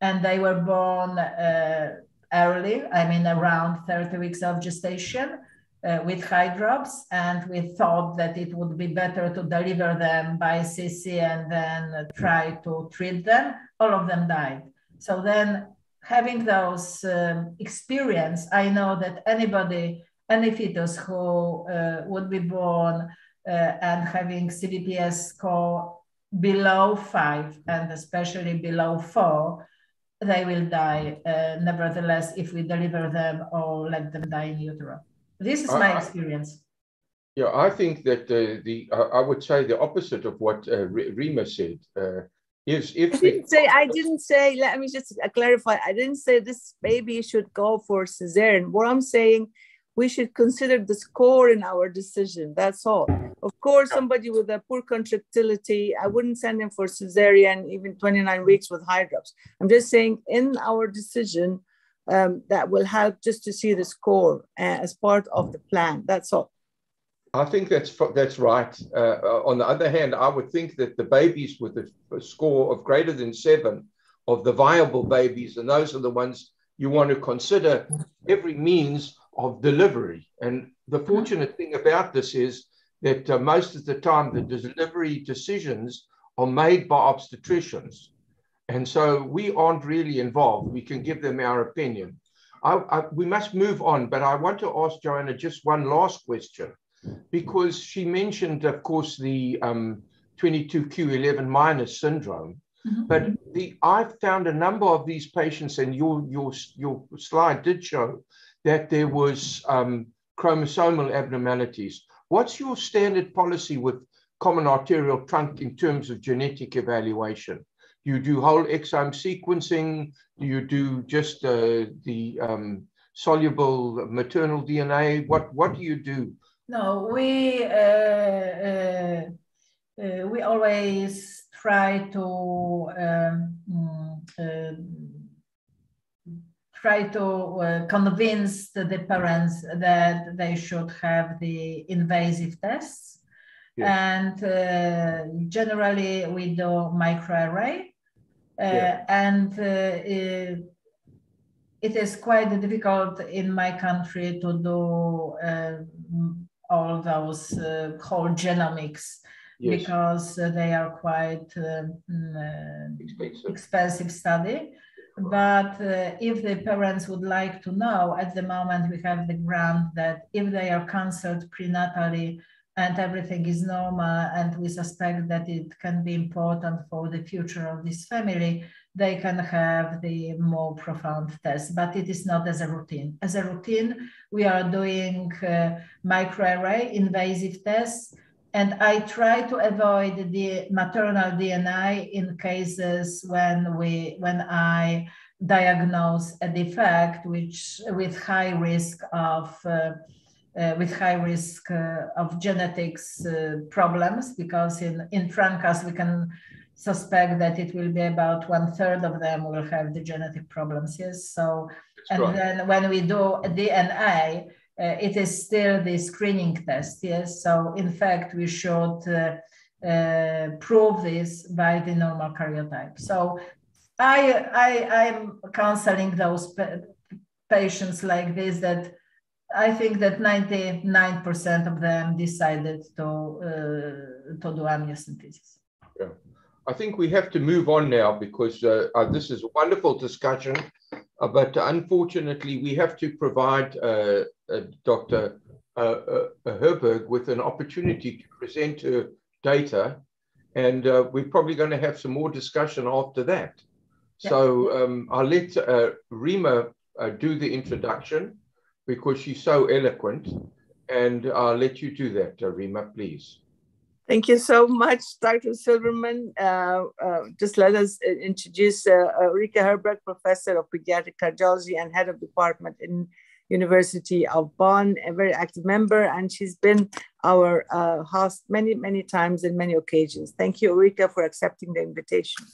and they were born uh, early, I mean, around 30 weeks of gestation. Uh, with hydrops, and we thought that it would be better to deliver them by CC and then try to treat them. All of them died. So then having those um, experience, I know that anybody, any fetus who uh, would be born uh, and having CVPS score below five and especially below four, they will die uh, nevertheless if we deliver them or let them die in utero. This is my experience. Yeah, I think that uh, the I would say the opposite of what uh, Rima said. Uh, if, if I didn't say I didn't say let me just clarify I didn't say this baby should go for cesarean what I'm saying we should consider the score in our decision that's all. Of course somebody with a poor contractility I wouldn't send him for cesarean even 29 weeks with hydrops I'm just saying in our decision um, that will help just to see the score uh, as part of the plan that's all. I think that's that's right. Uh, uh, on the other hand, I would think that the babies with a, score of greater than seven of the viable babies, and those are the ones you want to consider every means of delivery. And the mm-hmm. fortunate thing about this is that uh, most of the time the delivery decisions are made by obstetricians. And so we aren't really involved. We can give them our opinion. I, I, we must move on, but I want to ask Joanna just one last question because she mentioned, of course, the um, 22q11 minus syndrome. Mm-hmm. But the I found a number of these patients, and your your your slide did show that there was um, chromosomal abnormalities. What's your standard policy with common arterial trunk in terms of genetic evaluation? Do you do whole exome sequencing? Do you do just uh, the um, soluble maternal DNA? What what do you do? No, we uh, uh, uh we always try to um, mm, uh, try to uh, convince the parents that they should have the invasive tests. And uh, generally, we do microarray. Uh, yeah. And uh, it is quite difficult in my country to do uh, all those uh, whole genomics yes. because they are quite mm, expensive. expensive study. But uh, if the parents would like to know, at the moment we have the grant that if they are counseled prenatally and everything is normal and we suspect that it can be important for the future of this family, they can have the more profound test, but it is not as a routine. As a routine, we are doing uh, microarray invasive tests and I try to avoid the maternal DNA in cases when we when I diagnose a defect which with high risk of uh, uh, with high risk uh, of genetics uh, problems because in in truncus we can suspect that it will be about one third of them will have the genetic problems yes so That's and right. then when we do DNA uh, it is still the screening test, yes? So in fact, we should uh, uh, prove this by the normal karyotype. So I, I, I'm counseling those patients like this that I think that 99% of them decided to, uh, to do amniocentesis. Yeah. I think we have to move on now because uh, uh, this is a wonderful discussion, uh, but unfortunately we have to provide uh, Dr. Uh, Herberg with an opportunity to present her data, and we're probably going to have some more discussion after that. Yeah. So um, I'll let Rima do the introduction because she's so eloquent, and I'll let you do that, Rima, please. Thank you so much, Dr. Silverman. Uh, uh, just let us uh, introduce uh, Ulrike Herberg, Professor of Pediatric Cardiology and Head of Department in University of Bonn, a very active member, and she's been our uh, host many, many times in many occasions. Thank you, Ulrike, for accepting the invitation.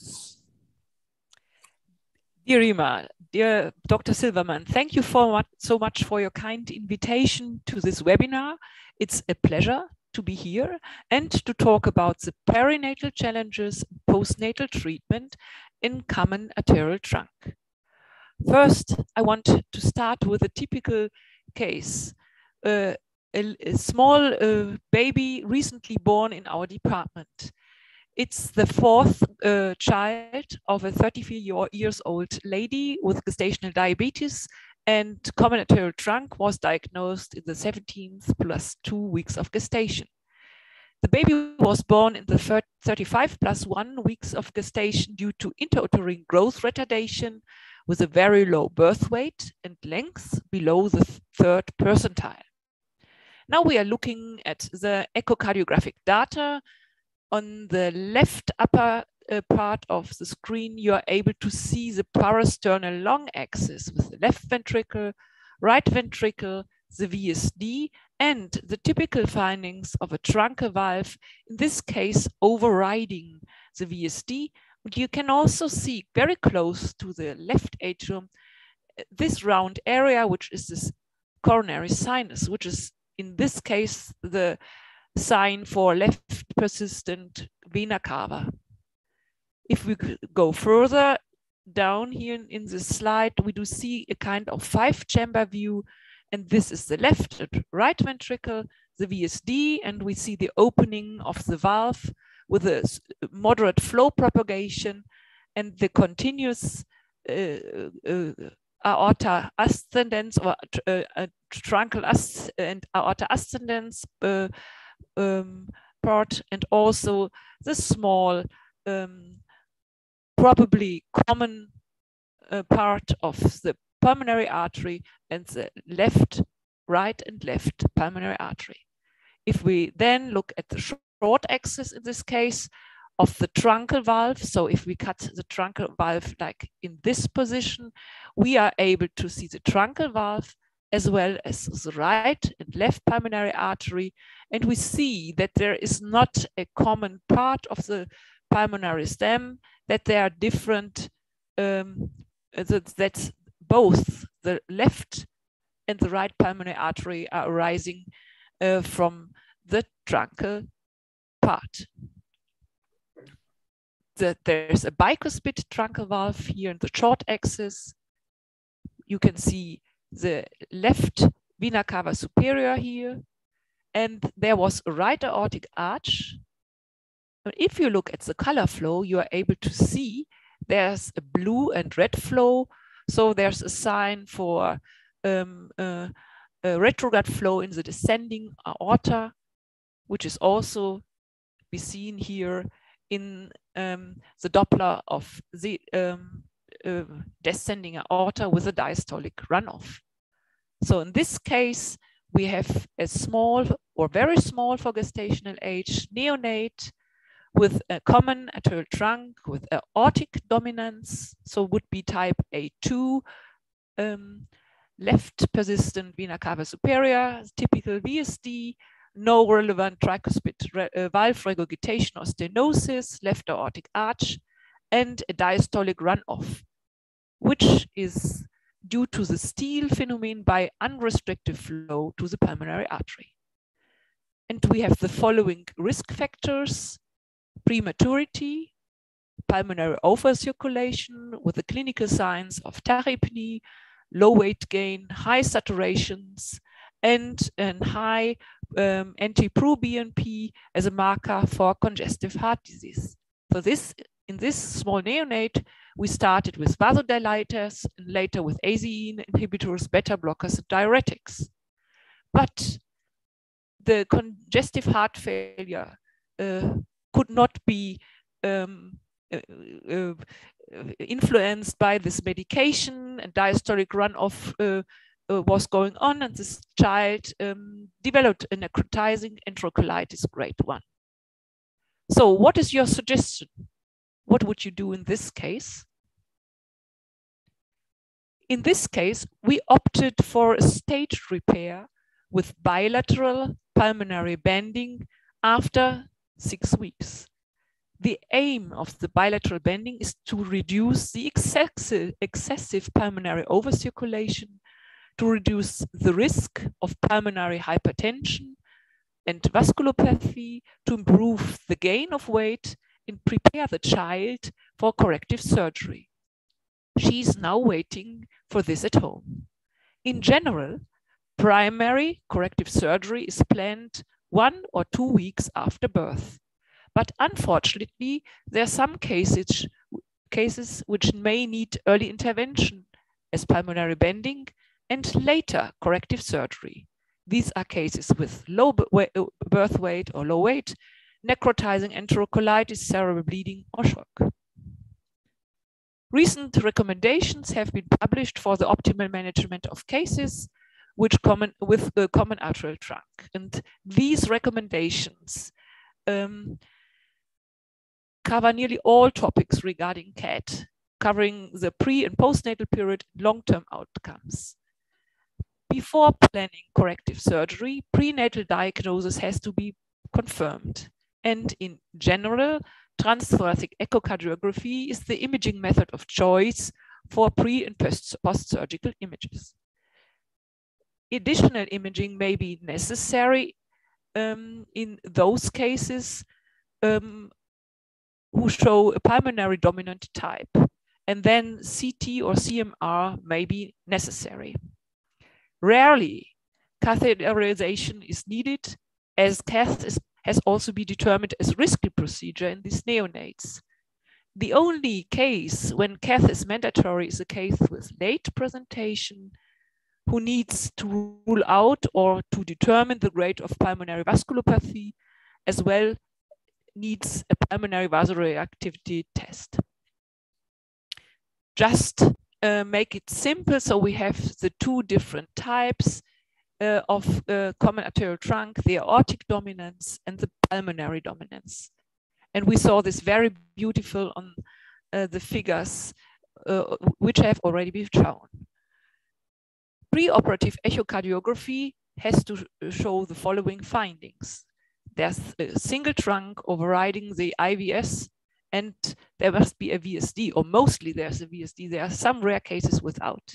Dear Rima, dear Dr. Silverman, thank you much, so much for your kind invitation to this webinar. It's a pleasure to be here and to talk about the perinatal challenges postnatal treatment in common arterial trunk. First, I want to start with a typical case. Uh, a, a, small uh, baby recently born in our department. It's the fourth uh, child of a 34 years old lady with gestational diabetes and common arterial trunk was diagnosed in the 17th plus two weeks of gestation. The baby was born in the 35 plus one weeks of gestation due to intrauterine growth retardation with a very low birth weight and length below the third percentile. Now we are looking at the echocardiographic data. On the left upper uh, part of the screen, you are able to see the parasternal long axis with the left ventricle, right ventricle, the VSD, and the typical findings of a truncal valve, in this case, overriding the VSD. You can also see very close to the left atrium, uh, this round area, which is this coronary sinus, which is in this case, the sign for left persistent vena cava. If we go further down here in, this slide, we do see a kind of five chamber view. And this is the left right ventricle, the VSD, and we see the opening of the valve with a moderate flow propagation and the continuous uh, uh, aorta ascendens or uh, uh truncal as and aorta ascendens uh, um, part, and also the small um, probably common uh, part of the pulmonary artery and the left, right and left pulmonary artery. If we then look at the short axis in this case, of the truncal valve. So if we cut the truncal valve like in this position, we are able to see the truncal valve as well as the right and left pulmonary artery. And we see that there is not a common part of the pulmonary stem, that there are different, um, that, that both the left and the right pulmonary artery are arising uh, from the truncal part. There's a bicuspid truncal valve here in the short axis. You can see the left vena cava superior here, and there was a right aortic arch. And if you look at the color flow, you are able to see there's a blue and red flow. So there's a sign for um, uh, a retrograde flow in the descending aorta, which is also be seen here in um, the Doppler of the um, uh, descending aorta with a diastolic runoff. So in this case, we have a small or very small for gestational age neonate with a common arterial trunk with aortic dominance. So would be type A2, um, left persistent vena cava superior, typical VSD, no relevant tricuspid uh, valve regurgitation or stenosis, left aortic arch, and a diastolic runoff, which is due to the steal phenomenon by unrestricted flow to the pulmonary artery. And we have the following risk factors, prematurity, pulmonary overcirculation with the clinical signs of tachypnea, low weight gain, high saturations, and an high um, NT-proBNP as a marker for congestive heart disease. So this, in this small neonate, we started with vasodilators and later with ACE inhibitors, beta blockers, and diuretics. But the congestive heart failure uh, could not be um, uh, uh, influenced by this medication and diastolic runoff uh, was going on and this child um, developed a necrotizing enterocolitis grade one. So what is your suggestion? What would you do in this case? In this case, we opted for a stage repair with bilateral pulmonary banding after six weeks. The aim of the bilateral banding is to reduce the excessive, excessive pulmonary overcirculation to reduce the risk of pulmonary hypertension and vasculopathy, to improve the gain of weight and prepare the child for corrective surgery. She is now waiting for this at home. In general, primary corrective surgery is planned one or two weeks after birth. But unfortunately, there are some cases, cases which may need early intervention as pulmonary banding and later corrective surgery. These are cases with low uh, birth weight or low weight, necrotizing enterocolitis, cerebral bleeding, or shock. Recent recommendations have been published for the optimal management of cases which common, with the common arterial trunk. And these recommendations um, cover nearly all topics regarding CAT, covering the pre and postnatal period long-term outcomes. Before planning corrective surgery, prenatal diagnosis has to be confirmed. And in general, transthoracic echocardiography is the imaging method of choice for pre and post-surgical images. Additional imaging may be necessary um, in those cases um, who show a pulmonary dominant type, and then CT or CMR may be necessary. Rarely, catheterization is needed as cath is, has also been determined as risky procedure in these neonates. The only case when cath is mandatory is a case with late presentation who needs to rule out or to determine the grade of pulmonary vasculopathy, as well needs a pulmonary vasoreactivity test. Just uh, make it simple. So we have the two different types uh, of uh, common arterial trunk, the aortic dominance and the pulmonary dominance. And we saw this very beautiful on uh, the figures uh, which have already been shown. Preoperative echocardiography has to show the following findings. There's a single trunk overriding the IVS and there must be a VSD or mostly there's a VSD. There are some rare cases without.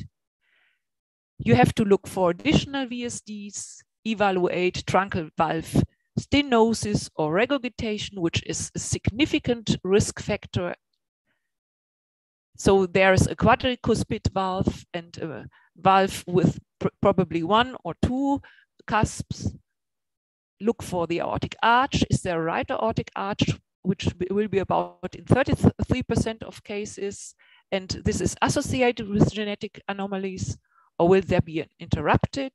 You have to look for additional VSDs, evaluate truncal valve stenosis or regurgitation, which is a significant risk factor. So there's a quadricuspid valve and a valve with pr probably one or two cusps. Look for the aortic arch. Is there a right aortic arch, which will be about in 33% of cases? And this is associated with genetic anomalies, or will there be an interrupted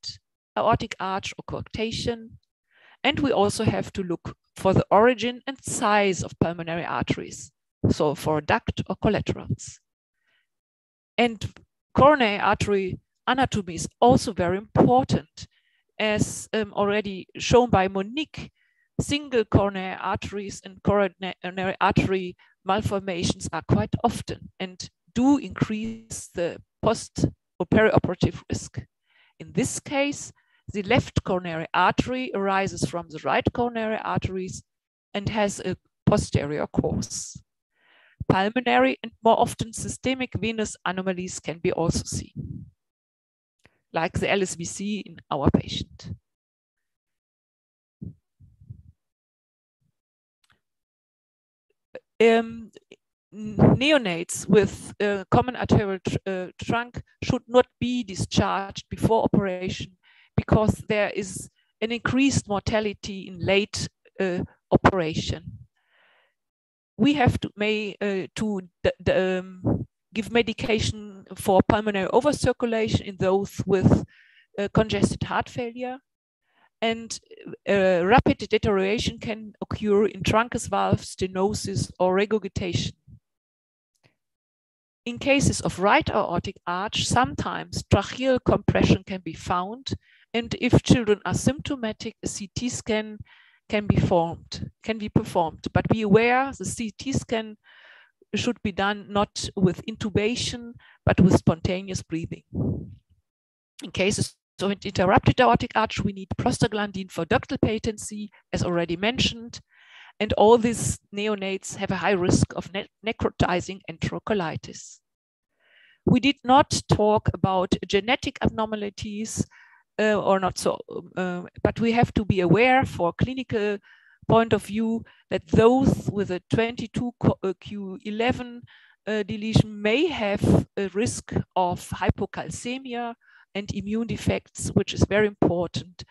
aortic arch or coarctation? And we also have to look for the origin and size of pulmonary arteries, so for duct or collaterals. And coronary artery anatomy is also very important, as um, already shown by Monique, single coronary arteries and coronary artery malformations are quite often and do increase the post or perioperative risk. In this case, the left coronary artery arises from the right coronary arteries and has a posterior course. Pulmonary and more often systemic venous anomalies can be also seen, like the LSVC in our patient. Um, neonates with a common arterial tr uh, trunk should not be discharged before operation because there is an increased mortality in late uh, operation. We have to, may, uh, to um, give medication for pulmonary overcirculation in those with uh, congested heart failure. And uh, rapid deterioration can occur in truncus valve stenosis or regurgitation. In cases of right aortic arch, sometimes tracheal compression can be found and if children are symptomatic, a CT scan can be formed, can be performed. But be aware the CT scan should be done not with intubation, but with spontaneous breathing. In cases of interrupted aortic arch, we need prostaglandin for ductal patency, as already mentioned. And all these neonates have a high risk of ne necrotizing enterocolitis. We did not talk about genetic abnormalities uh, or not so. Uh, but we have to be aware for clinical point of view that those with a 22q11 uh, deletion may have a risk of hypocalcemia and immune defects, which is very important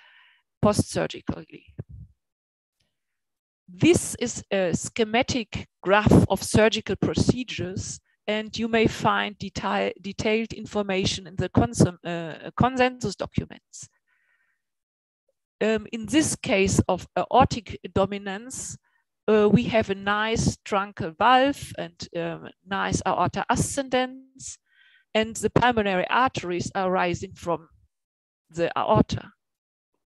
post-surgically. This is a schematic graph of surgical procedures and you may find detail, detailed information in the uh, consensus documents. Um, in this case of aortic dominance, uh, we have a nice truncal valve and um, nice aorta ascendens, and the pulmonary arteries are rising from the aorta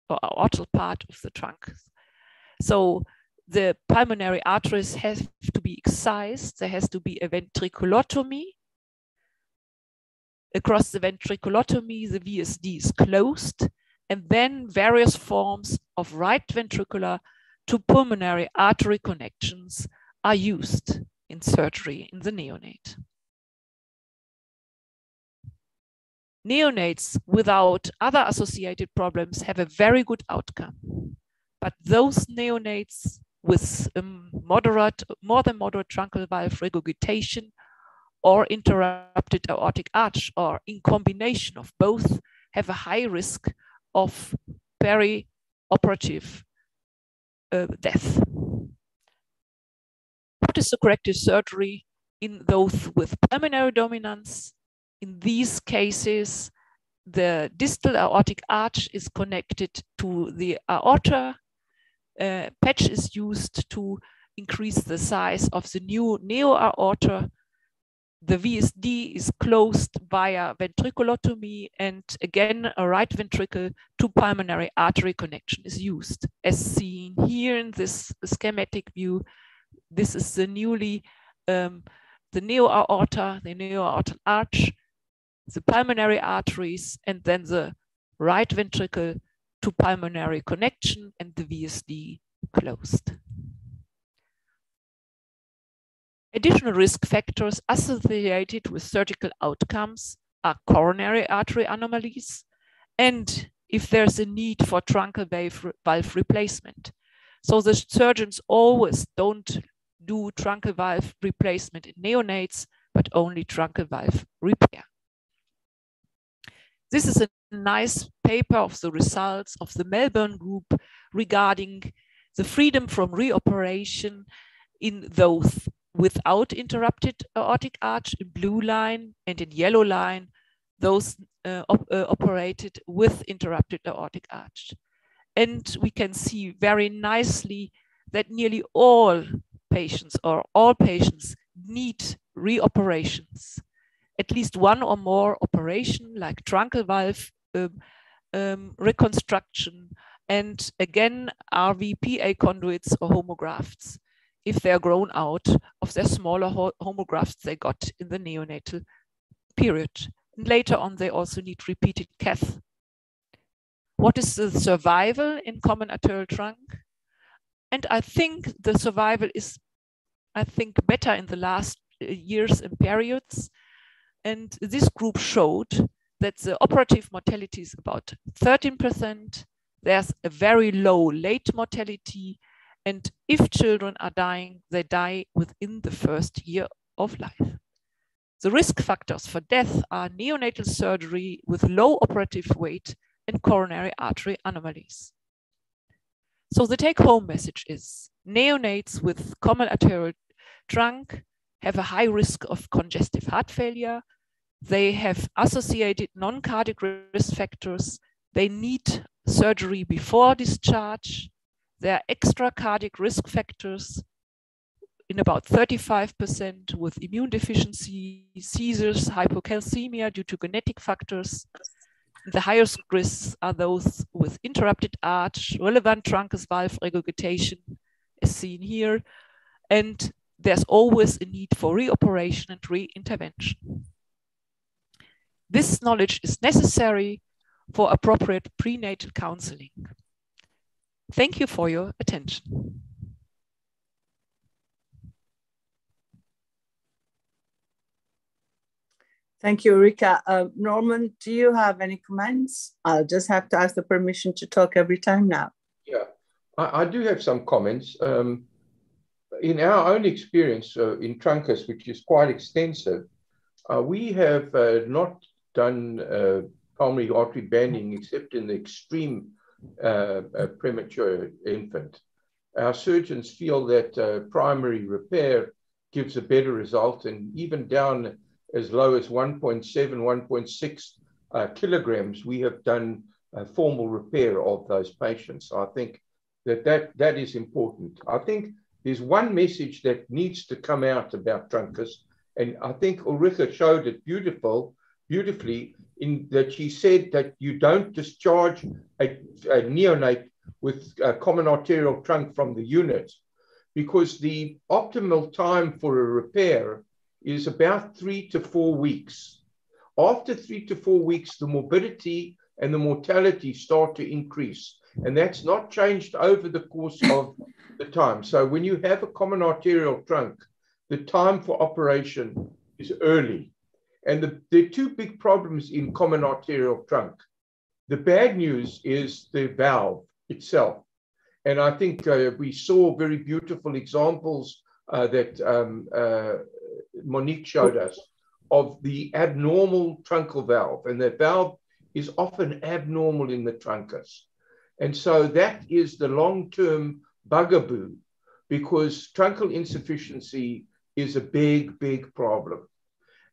or aortal part of the trunk. So the pulmonary arteries have to be excised. There has to be a ventriculotomy. Across the ventriculotomy, the VSD is closed, and then various forms of right ventricular to pulmonary artery connections are used in surgery in the neonate. Neonates without other associated problems have a very good outcome. But those neonates with um, moderate, more than moderate truncal valve regurgitation or interrupted aortic arch or in combination of both have a high risk of peri-operative uh, death. What is the corrective surgery in those with pulmonary dominance? In these cases, the distal aortic arch is connected to the aorta uh, patch is used to increase the size of the new neo-aorta. The VSD is closed via ventriculotomy and again a right ventricle to pulmonary artery connection is used. As seen here in this schematic view, this is the newly, um, the neo-aorta, the neo-aortal arch, the pulmonary arteries, and then the right ventricle to pulmonary connection and the VSD closed. Additional risk factors associated with surgical outcomes are coronary artery anomalies and if there's a need for truncal valve, replacement. So the surgeons always don't do truncal valve replacement in neonates, but only truncal valve repair. This is a nice paper of the results of the Melbourne group regarding the freedom from reoperation in those without interrupted aortic arch in blue line and in yellow line, those uh, op uh, operated with interrupted aortic arch. And we can see very nicely that nearly all patients or all patients need reoperations at least one or more operation like truncal valve um, um, reconstruction and again RVPA conduits or homografts if they're grown out of their smaller ho homografts they got in the neonatal period. And later on, they also need repeated cath. What is the survival in common arterial trunk? And I think the survival is, I think, better in the last uh, years and periods. And this group showed that the operative mortality is about 13%. There's a very low late mortality. And if children are dying, they die within the first year of life. The risk factors for death are neonatal surgery with low operative weight and coronary artery anomalies. So the take home message is neonates with common arterial trunk have a high risk of congestive heart failure they have associated non-cardiac risk factors. They need surgery before discharge. There are extra cardiac risk factors in about 35% with immune deficiency, seizures, hypocalcemia due to genetic factors. The highest risks are those with interrupted arch, relevant truncus valve regurgitation, as seen here. And there's always a need for reoperation and re-intervention. This knowledge is necessary for appropriate prenatal counseling. Thank you for your attention. Thank you, Rika. Uh, Norman, do you have any comments? I'll just have to ask the permission to talk every time now. Yeah, I, I do have some comments. Um, in our own experience uh, in Truncus, which is quite extensive, uh, we have uh, not done uh, pulmonary artery banding except in the extreme uh, uh, premature infant. Our surgeons feel that primary repair gives a better result, and even down as low as 1.7, 1.6 uh, kilograms, we have done formal repair of those patients. I think that, that that is important. I think there's one message that needs to come out about truncus, and I think Ulrika showed it beautiful beautifully in that she said that you don't discharge a, a neonate with a common arterial trunk from the unit because the optimal time for a repair is about three to four weeks. After three to four weeks, the morbidity and the mortality start to increase. And that's not changed over the course of the time. So when you have a common arterial trunk, the time for operation is early. And the, there are two big problems in common arterial trunk. The bad news is the valve itself. And I think uh, we saw very beautiful examples uh, that um, uh, Monique showed us of the abnormal truncal valve. And the valve is often abnormal in the truncus. And so that is the long term bugaboo because truncal insufficiency is a big, big problem.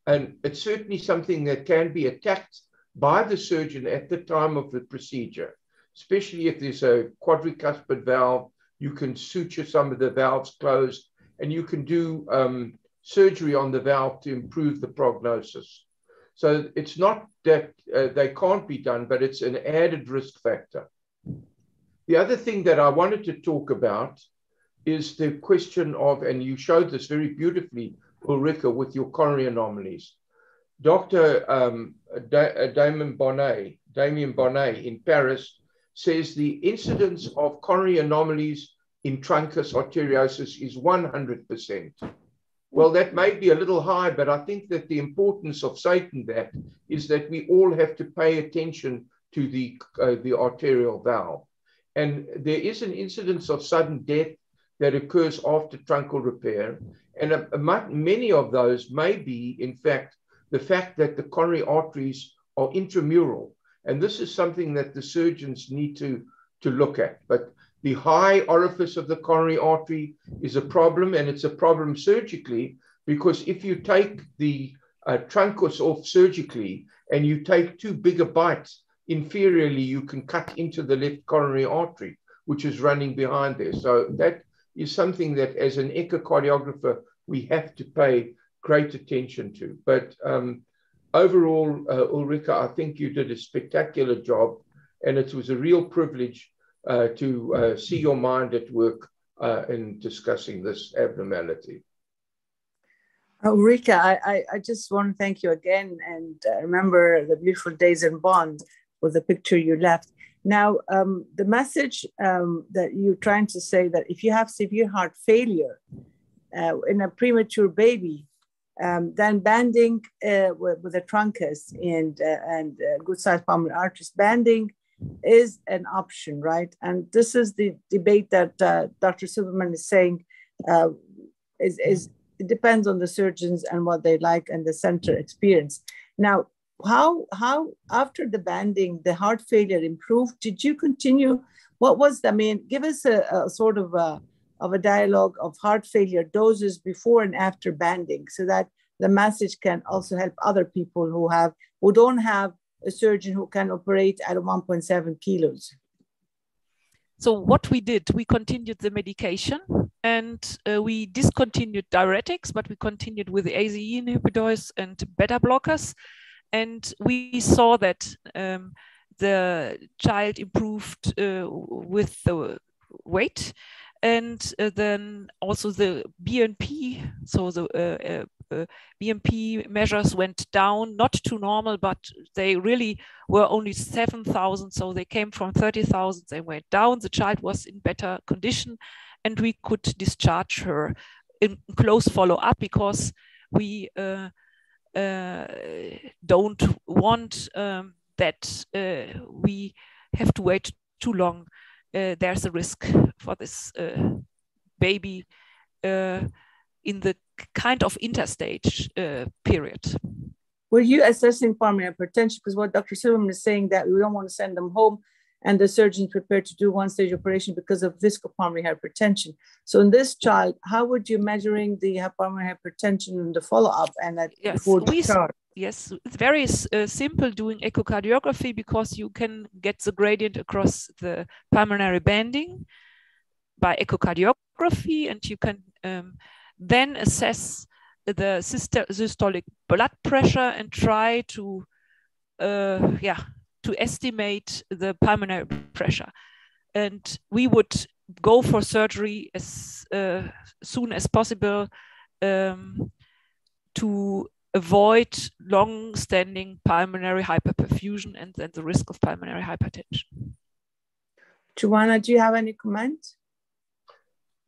And it's certainly something that can be attacked by the surgeon at the time of the procedure, especially if there's a quadricuspid valve. You can suture some of the valves closed and you can do um, surgery on the valve to improve the prognosis. So it's not that uh, they can't be done, but it's an added risk factor. The other thing that I wanted to talk about is the question of, and you showed this very beautifully, Ulrika, with your coronary anomalies. Dr. Um, da- Damien Bonnet, Damien Bonnet in Paris says the incidence of coronary anomalies in truncus arteriosus is 100%. Well, that may be a little high, but I think that the importance of saying that is that we all have to pay attention to the, uh, the arterial valve. And there is an incidence of sudden death that occurs after truncal repair. And a, a, many of those may be, in fact, the fact that the coronary arteries are intramural. And this is something that the surgeons need to, to look at. But the high orifice of the coronary artery is a problem, and it's a problem surgically because if you take the uh, truncus off surgically and you take two bigger bites inferiorly, you can cut into the left coronary artery, which is running behind there. So that is something that, as an echocardiographer, we have to pay great attention to. But um, overall, uh, Ulrika, I think you did a spectacular job, and it was a real privilege uh, to uh, see your mind at work uh, in discussing this abnormality. Ulrika, I, I, I, just want to thank you again and uh, remember the beautiful days in Bonn with the picture you left. Now, um, the message um, that you're trying to say that if you have severe heart failure uh, in a premature baby, um, then banding uh, with, with, a truncus and, uh, and uh, good sized pulmonary arteries, banding is an option, right? And this is the debate that uh, Dr. Silverman is saying uh, is, is it depends on the surgeons and what they like and the center experience. Now, how how after the banding the heart failure improved? Did you continue? What was the, I mean? Give us a, a sort of a of a dialogue of heart failure doses before and after banding, so that the message can also help other people who have who don't have a surgeon who can operate at 1.7 kilos. So what we did, we continued the medication and uh, we discontinued diuretics, but we continued with the ACE inhibitors and beta blockers. And we saw that um, the child improved uh, with the weight and uh, then also the BNP, so the uh, uh, uh BNP measures went down, not to normal, but they really were only 7,000. So they came from 30,000, they went down. The child was in better condition, and we could discharge her in close follow up because we uh, don't want um, that we have to wait too long uh, there's a risk for this uh, baby uh, in the kind of interstage period. Were you assessing pulmonary hypertension? Because what Dr. Silverman is saying that we don't want to send them home and the surgeon is prepared to do one stage operation because of viscopulmonary hypertension. So in this child, how would you measuring the pulmonary hypertension in the follow-up and at yes, the chart? Yes, it's very uh, simple doing echocardiography because you can get the gradient across the pulmonary banding by echocardiography and you can um, then assess the systolic blood pressure and try to uh, yeah to estimate the pulmonary pressure. And we would go for surgery as uh, soon as possible um, to avoid long-standing pulmonary hyperperfusion and then the risk of pulmonary hypertension. Joanna, do you have any comment?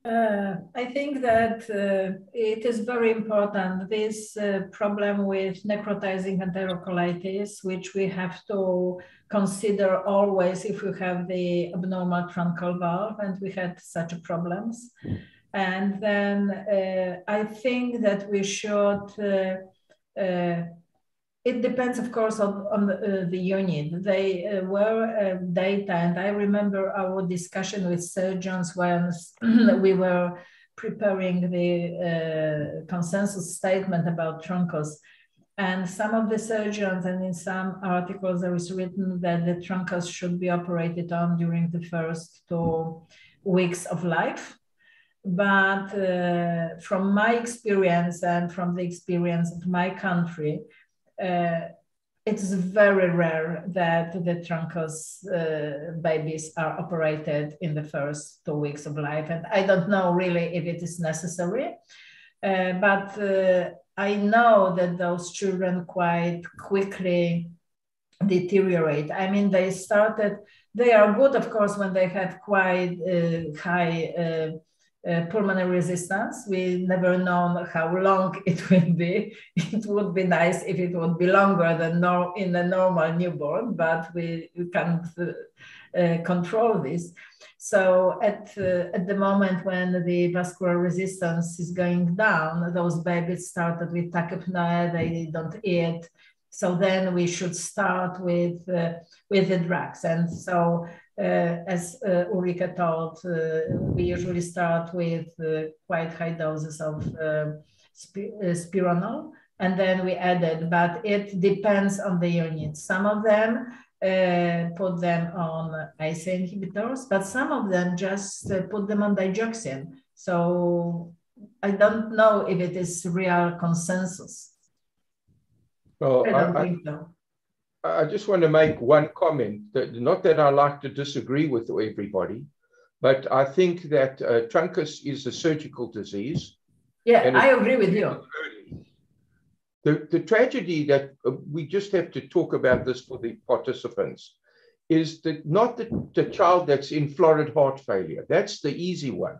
Uh, I think that uh, it is very important this uh, problem with necrotizing enterocolitis, which we have to consider always if we have the abnormal truncal valve, and we had such problems. And then uh, I think that we should uh, uh, it depends, of course, on, on the, uh, the unit. They uh, were uh, data, and I remember our discussion with surgeons when we were preparing the uh, consensus statement about truncus. And some of the surgeons, and in some articles, there is written that the truncus should be operated on during the first two weeks of life. But uh, from my experience and from the experience of my country, uh, it's very rare that the truncus uh, babies are operated in the first two weeks of life. And I don't know really if it is necessary, uh, but uh, I know that those children quite quickly deteriorate. I mean, they started, they are good, of course, when they have quite uh, high uh, pulmonary resistance. We never know how long it will be. It would be nice if it would be longer than in a normal newborn, but we, we can't uh, uh, control this. So at, uh, at the moment when the vascular resistance is going down, those babies started with tachypnea, they don't eat. So then we should start with, uh, with the drugs. And so as uh, Ulrike told, uh, we usually start with quite high doses of sp spironol, and then we added, but it depends on the unit. Some of them uh, put them on ACE inhibitors, but some of them just uh, put them on digoxin. So I don't know if it is real consensus. Well, I don't I, think so. I just want to make one comment that not that I like to disagree with everybody, but I think that uh, truncus is a surgical disease. Yeah, I agree with you. The, the tragedy that uh, we just have to talk about this for the participants is that not the, the child that's in florid heart failure. That's the easy one.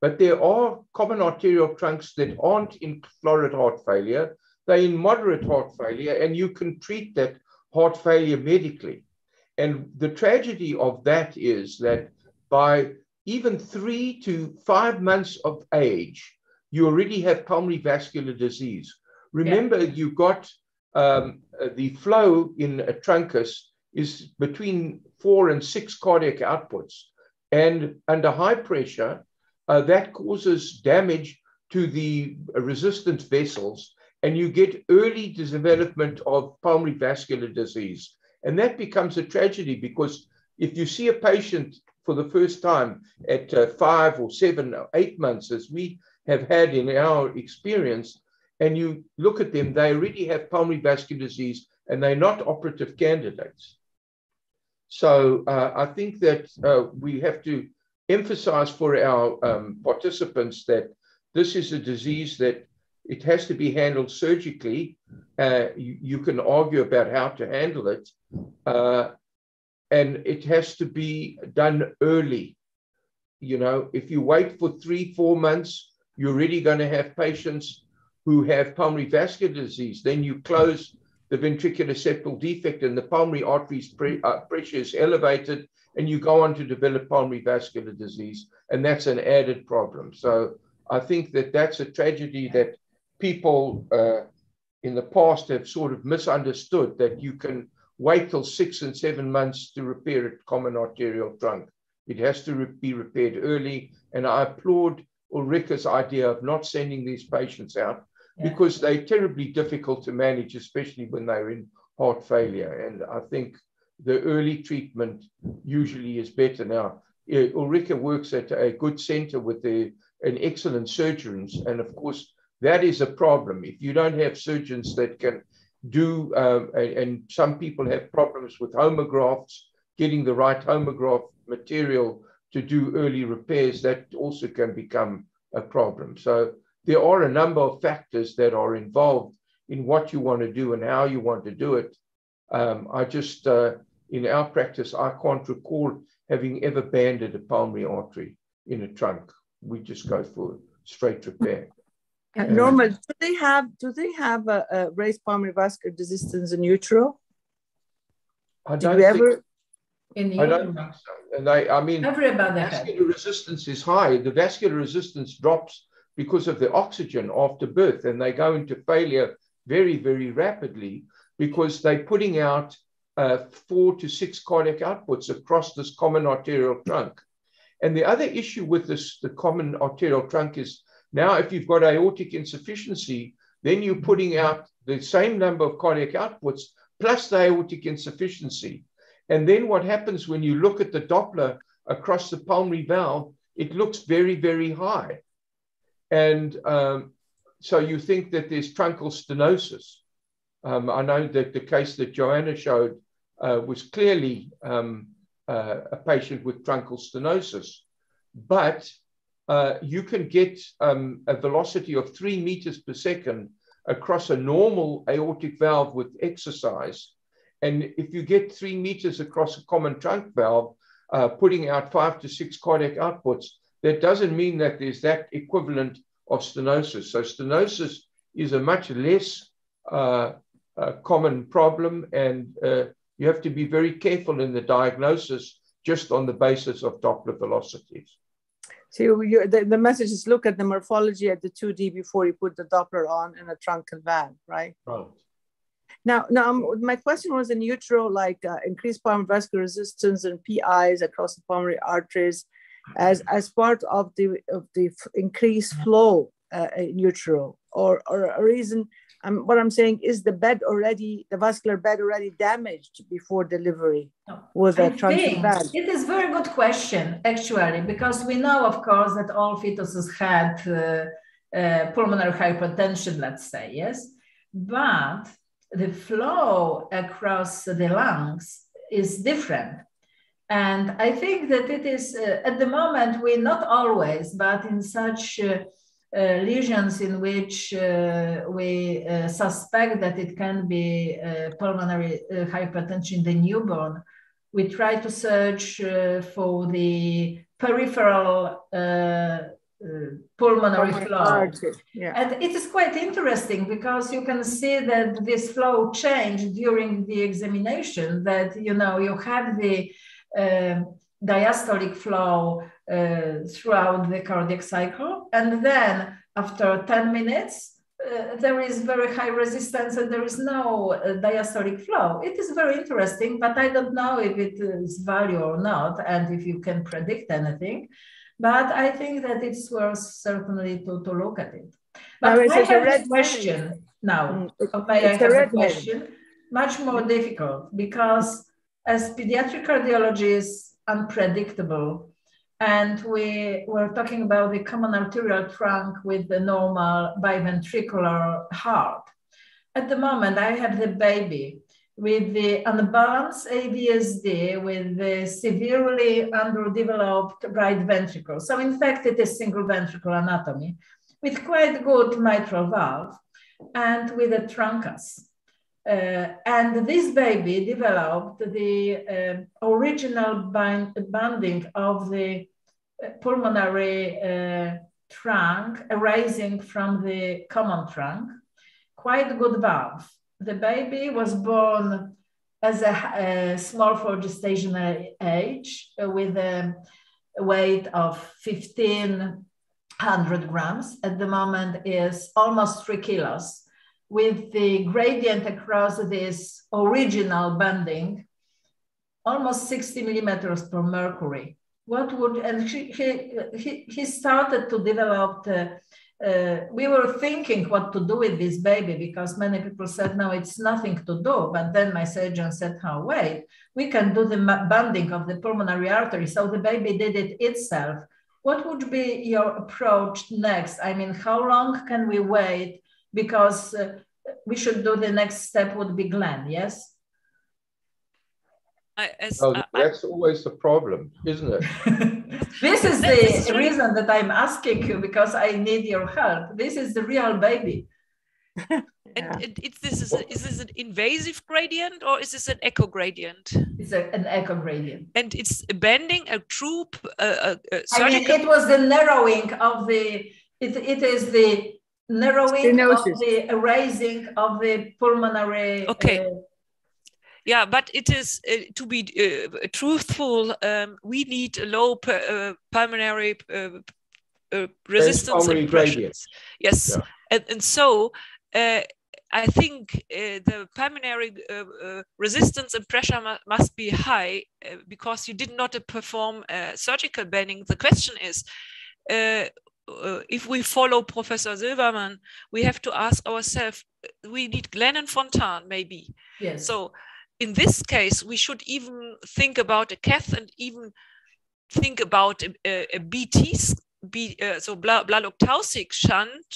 But there are common arterial trunks that aren't in florid heart failure. They're in moderate heart failure, and you can treat that heart failure medically. And the tragedy of that is that by even three to five months of age, you already have pulmonary vascular disease. Remember, yeah. you got um, the flow in a truncus is between four and six cardiac outputs. And under high pressure, uh, that causes damage to the resistant vessels and you get early development of pulmonary vascular disease. And that becomes a tragedy because if you see a patient for the first time at uh, five or seven or eight months, as we have had in our experience, and you look at them, they already have pulmonary vascular disease and they're not operative candidates. So uh, I think that uh, we have to emphasize for our um, participants that this is a disease that it has to be handled surgically. Uh, you, you, can argue about how to handle it. Uh, and it has to be done early. You know, if you wait for three, four months, you're already going to have patients who have pulmonary vascular disease. Then you close the ventricular septal defect and the pulmonary arteries pre- uh, pressure is elevated, and you go on to develop pulmonary vascular disease. And that's an added problem. So I think that that's a tragedy that people uh, in the past have sort of misunderstood that you can wait till six and seven months to repair a common arterial trunk. It has to re- be repaired early. And I applaud Ulrika's idea of not sending these patients out yeah. because they're terribly difficult to manage, especially when they're in heart failure. And I think the early treatment usually is better. Now, Ulrika works at a good center with the, an excellent surgeons. And of course, that is a problem. If you don't have surgeons that can do, and, and, some people have problems with homografts, getting the right homograft material to do early repairs, that also can become a problem. So there are a number of factors that are involved in what you want to do and how you want to do it. Um, I just, uh, in our practice, I can't recall having ever banded a pulmonary artery in a trunk. We just go for straight repair. And normal, do they have do they have a, a raised pulmonary vascular resistance in utero? I don't Did you ever? In the I don't think so. And I, I mean, Everybody vascular resistance is high. The vascular resistance drops because of the oxygen after birth, and they go into failure very, very rapidly because they're putting out uh, four to six cardiac outputs across this common arterial trunk. And the other issue with this, the common arterial trunk is now, if you've got aortic insufficiency, then you're putting out the same number of cardiac outputs plus the aortic insufficiency. And then what happens when you look at the Doppler across the pulmonary valve, it looks very, very high. And um, so you think that there's truncal stenosis. Um, I know that the case that Joanna showed uh, was clearly um, uh, a patient with truncal stenosis, but uh, you can get um, a velocity of three meters per second across a normal aortic valve with exercise. And if you get three meters across a common trunk valve, uh, putting out five to six cardiac outputs, that doesn't mean that there's that equivalent of stenosis. So stenosis is a much less uh, uh, common problem, and uh, you have to be very careful in the diagnosis just on the basis of Doppler velocities. So you, the, the message is look at the morphology at the 2D before you put the Doppler on in a truncal valve, right? Right. Now, now um, my question was in utero, like uh, increased pulmonary vascular resistance and PIs across the pulmonary arteries, as as part of the of the increased flow uh, in utero, or or a reason um, what I'm saying is the bed already, the vascular bed already damaged before delivery with a truncal valve? It is very good question, actually, because we know, of course, that all fetuses had uh, uh, pulmonary hypertension, let's say, yes? But the flow across the lungs is different. And I think that it is, uh, at the moment, we not always, but in such uh, lesions in which uh, we uh, suspect that it can be pulmonary hypertension in the newborn, we try to search for the peripheral uh, pulmonary flow. Yeah. And it is quite interesting because you can see that this flow changed during the examination that, you know, you have the uh, diastolic flow uh, throughout the cardiac cycle. And then after 10 minutes, uh, there is very high resistance and there is no uh, diastolic flow. It is very interesting, but I don't know if it is value or not and if you can predict anything. But I think that it's worth certainly to, to look at it. But I have a question now. Mm, may I have a question? Much more difficult because as pediatric cardiology is unpredictable. And we were talking about the common arterial trunk with the normal biventricular heart. At the moment, I have the baby with the unbalanced AVSD with the severely underdeveloped right ventricle. So in fact, it is single ventricle anatomy with quite good mitral valve and with a truncus. Uh, and this baby developed the uh, original bind, banding of the uh, pulmonary uh, trunk arising from the common trunk, quite good valve. The baby was born as a, a small for gestational age with a weight of 1500 grams. At the moment is almost three kilos with the gradient across this original banding, almost 60 millimeters per mercury. What would, and he, he, he started to develop, the, uh, we were thinking what to do with this baby because many people said, no, it's nothing to do. But then my surgeon said, oh, wait, we can do the banding of the pulmonary artery. So the baby did it itself. What would be your approach next? I mean, how long can we wait because uh, we should do the next step would be Glenn, yes? I, as, oh, that's I, always the problem, isn't it? this is the reason that I'm asking you because I need your help. This is the real baby. yeah. and, and it's this is, a, is this an invasive gradient or is this an echo gradient? It's a, an echo gradient. And it's bending a true uh, uh, I mean, it was the narrowing of the. It, it is the narrowing Stenosis. of the erasing of the pulmonary. Okay. Uh, yeah, but it is uh, to be uh, truthful. Um, we need a low uh, pulmonary uh, uh, resistance and pressures. Yes, yeah. and, and so I think the pulmonary resistance and pressure mu must be high because you did not perform surgical bending. The question is uh, if we follow Professor Silverman, we have to ask ourselves, we need Glenn and Fontan, maybe. Yes. So in this case, we should even think about a cath and even think about a, a, a BT, B, uh, so Blalock-Taussig shunt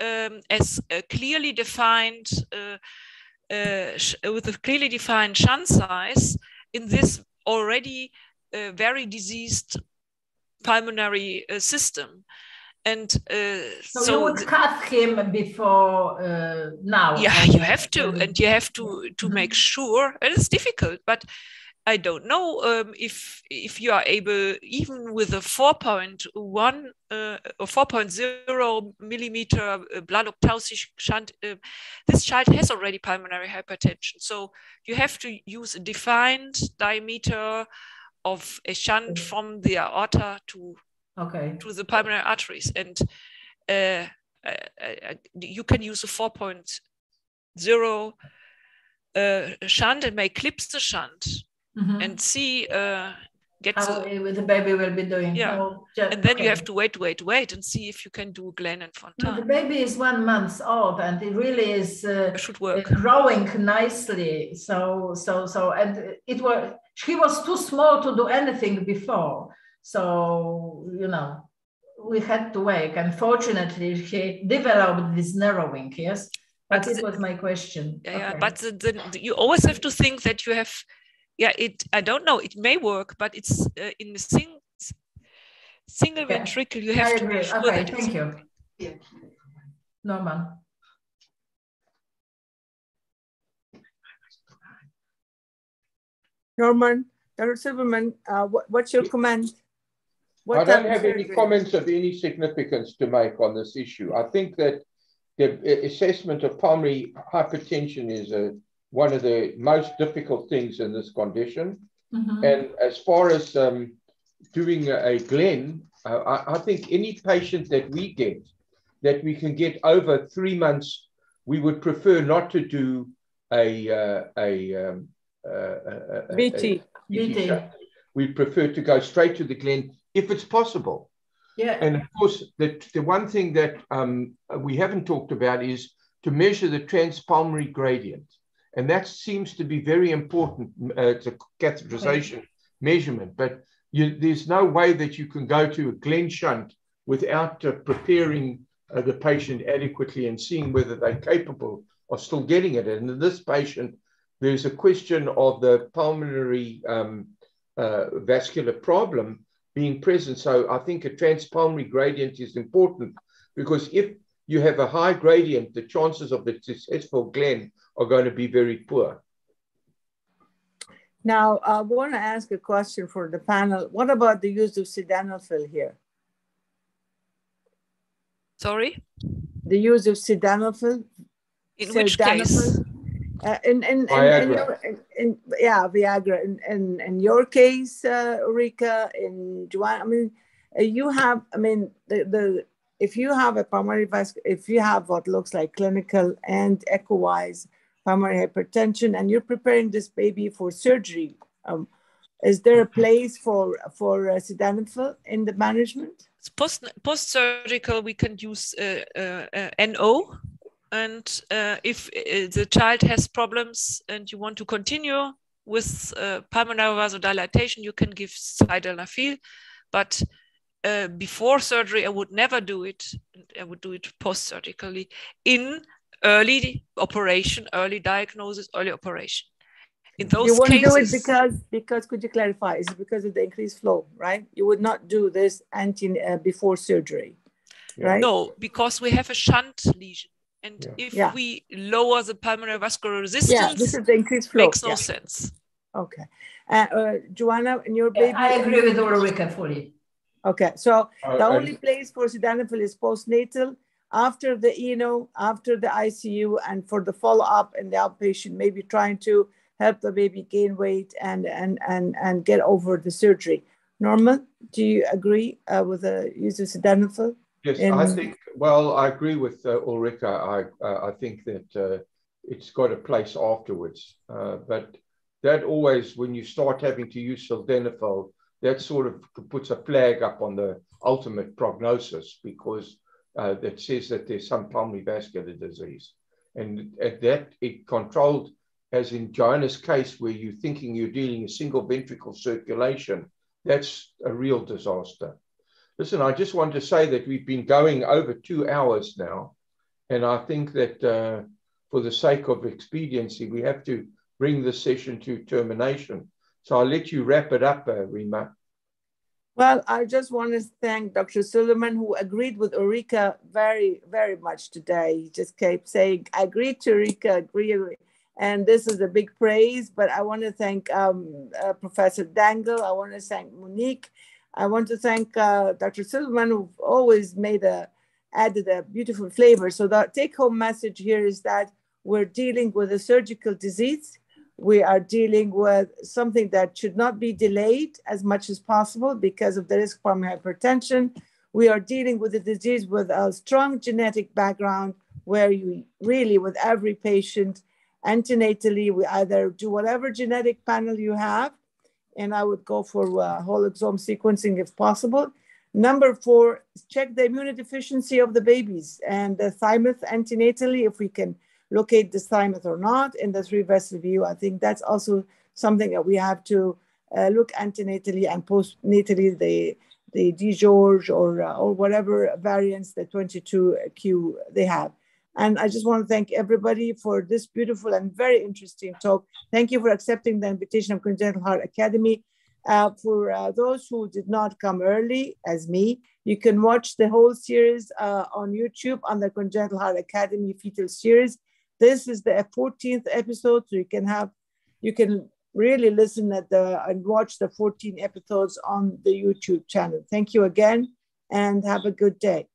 um, as a clearly defined uh, uh, with a clearly defined shunt size in this already uh, very diseased pulmonary uh, system. And uh, so, so, you would cut him before uh, now. Yeah, you have to, and you have to to mm-hmm. make sure. It is difficult, but I don't know um, if if you are able, even with a 4.1 uh, or 4.0 millimeter uh, Blalock-Taussig shunt, uh, this child has already pulmonary hypertension. So you have to use a defined diameter of a shunt from the aorta to okay. to the pulmonary arteries, and uh, uh, uh, you can use a 4.0 shunt and may clip the shunt mm-hmm. and see uh, get how the, the baby will be doing. Yeah, oh, just, and then okay. you have to wait, wait, wait, and see if you can do Glenn and Fontan. No, the baby is one month old, and it really is uh, should work growing nicely. So, so, so, and it was she was too small to do anything before. So you know, we had to wake. Unfortunately, he developed this narrowing. Yes. But, but it was my question. Yeah, okay. but the, the, you always have to think that you have yeah, it. I don't know. It may work, but it's uh, in the sing, single yeah. ventricle. You have I to agree. sure okay, thank you. Yeah. Norman. Norman, Dr. Silverman, uh, what, what's your comment? What I don't have any comments of any significance to make on this issue. I think that the assessment of pulmonary hypertension is a one of the most difficult things in this condition. Mm-hmm. And as far as um, doing a, a Glenn, uh, I, I, think any patient that we get, that we can get over three months, we would prefer not to do a uh, a, um, uh, a, BT. BT. We prefer to go straight to the Glenn if it's possible. Yeah. And of course, the, the one thing that um, we haven't talked about is to measure the transpulmonary gradient. And that seems to be very important. Uh, it's a catheterization okay. measurement, but you, there's no way that you can go to a Glenn shunt without uh, preparing uh, the patient adequately and seeing whether they're capable of still getting it. And in this patient, there's a question of the pulmonary um, uh, vascular problem being present. So I think a transpulmonary gradient is important because if you have a high gradient, the chances of a successful Glenn are going to be very poor. Now, I want to ask a question for the panel. What about the use of sildenafil here? Sorry? The use of sildenafil? In which case? Uh, in, in, in, in, your, in, yeah, Viagra. In, in, in your case, uh, Ulrika, in Joanne, I mean, uh, you have, I mean, the, the if you have a pulmonary vascular, if you have what looks like clinical and echo-wise pulmonary hypertension, and you're preparing this baby for surgery, um, is there a place for for uh, sildenafil in the management? Post post surgical, we can use uh, uh, uh NO, and uh, if uh, the child has problems and you want to continue with pulmonary vasodilatation, you can give sildenafil, but before surgery, I would never do it. I would do it post surgically in early operation, early diagnosis, early operation. In those you wouldn't cases, do it because because could you clarify? Is it because of the increased flow, right? You would not do this anti uh, before surgery, right? No, because we have a shunt lesion, and yeah. if yeah. we lower the pulmonary vascular resistance, yeah, this is the increased flow. Makes no yeah. sense. Okay, uh, uh, Joanna, in your baby, I agree with Ulrika fully. Okay, so uh, the only place for sildenafil is postnatal after the ENO, after the ICU, and for the follow up in the outpatient, maybe trying to help the baby gain weight and and and and get over the surgery. Norman, do you agree uh, with the use of sildenafil? Yes, in... I think. Well, I agree with uh, Ulrika. I uh, I think that uh, it's got a place afterwards, uh, but that always, when you start having to use sildenafil, that sort of puts a flag up on the ultimate prognosis because uh, that says that there's some pulmonary vascular disease. And at that, it controlled, as in Joanna's case, where you're thinking you're dealing a single ventricle circulation, that's a real disaster. Listen, I just want to say that we've been going over two hours now. And I think that uh, for the sake of expediency, we have to bring the session to termination. So I'll let you wrap it up, uh, Rima. Well, I just want to thank Dr. Suleiman, who agreed with Ulrika very, very much today. He just kept saying, I agree to Ulrika, agree, agree. And this is a big praise, but I want to thank um, uh, Professor Dangel. I want to thank Monique. I want to thank uh, Dr. Silverman, who always made a, added a beautiful flavor. So the take home message here is that we're dealing with a surgical disease we are dealing with something that should not be delayed as much as possible because of the risk from hypertension. We are dealing with a disease with a strong genetic background where you really, with every patient, antenatally, we either do whatever genetic panel you have, and I would go for uh, whole exome sequencing if possible. Number four, check the immunodeficiency of the babies and the thymus antenatally if we can locate the thymus or not in the three vessel view. I think that's also something that we have to uh, look antenatally and postnatally the the DiGeorge or uh, or whatever variants the 22q they have. And I just want to thank everybody for this beautiful and very interesting talk. Thank you for accepting the invitation of Congenital Heart Academy. Uh, for uh, those who did not come early, as me, you can watch the whole series uh, on YouTube on the Congenital Heart Academy fetal series. This is the 14th episode, so you can have, you can really listen at the and watch the 14 episodes on the YouTube channel. Thank you again, and have a good day.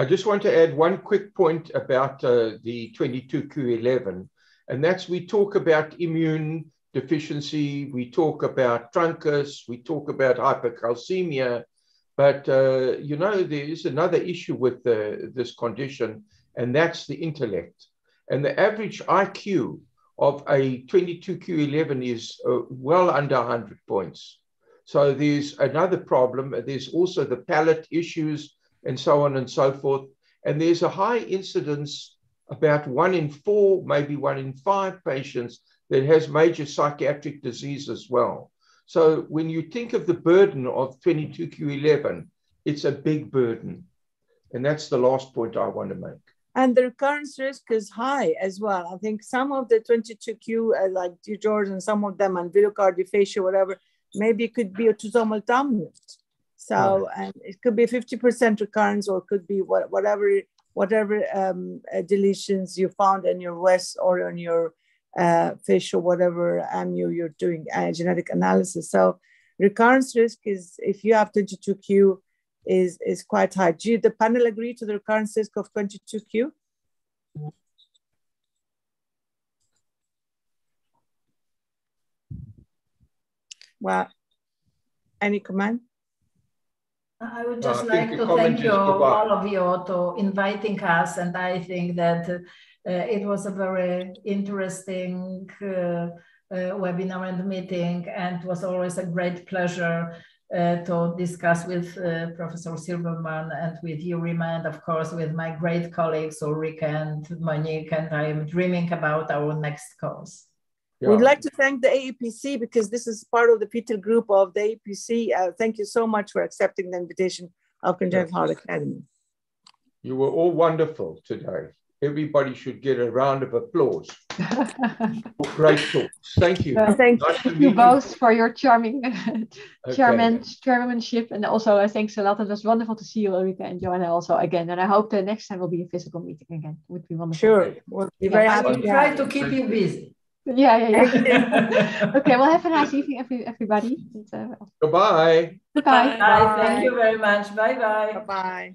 I just want to add one quick point about uh, the 22q11, and that's we talk about immune deficiency, we talk about truncus, we talk about hypercalcemia, but uh, you know there is another issue with the, this condition, and that's the intellect. And the average IQ of a 22Q11 is uh, well under 100 points. So there's another problem. There's also the palate issues and so on and so forth. And there's a high incidence, about one in four, maybe one in five patients that has major psychiatric disease as well. So when you think of the burden of 22Q11, it's a big burden. And that's the last point I want to make and the recurrence risk is high as well. I think some of the 22q, uh, like George and some of them, and velocardiofacial, whatever, maybe it could be autosomal dominant. So, right. and it could be 50% recurrence, or it could be what, whatever whatever um, uh, deletions you found in your West or on your uh, fish or whatever AMU you're doing uh, genetic analysis. So, recurrence risk is if you have 22q, is, is quite high. Do you, the panel agree to the recurrence risk of 22Q? Well, any comment? I would just uh, like to thank you, all of you, to inviting us. And I think that uh, it was a very interesting uh, uh, webinar and meeting, and it was always a great pleasure uh, to discuss with uh, Professor Silverman and with you, Rima, and of course with my great colleagues Ulrike and Monique, and I am dreaming about our next course. Yeah. We'd like to thank the AEPC because this is part of the fetal group of the AEPC. Uh, thank you so much for accepting the invitation of Congenital Heart Academy. You were all wonderful today everybody should get a round of applause. Great talk. Thank you. Well, thank nice you both for your charming chairman, chairmanship. And also, uh, thanks a lot. It was wonderful to see you, Ulrika and Joanna, also again. And I hope the next time will be a physical meeting again. It would be wonderful. Sure. We'll be very happy. to try to keep you busy. Yeah, yeah, yeah. okay, well, have a nice evening, everybody. uh, Goodbye. Goodbye. Bye. Bye. Thank you very much. Bye-bye. Bye-bye.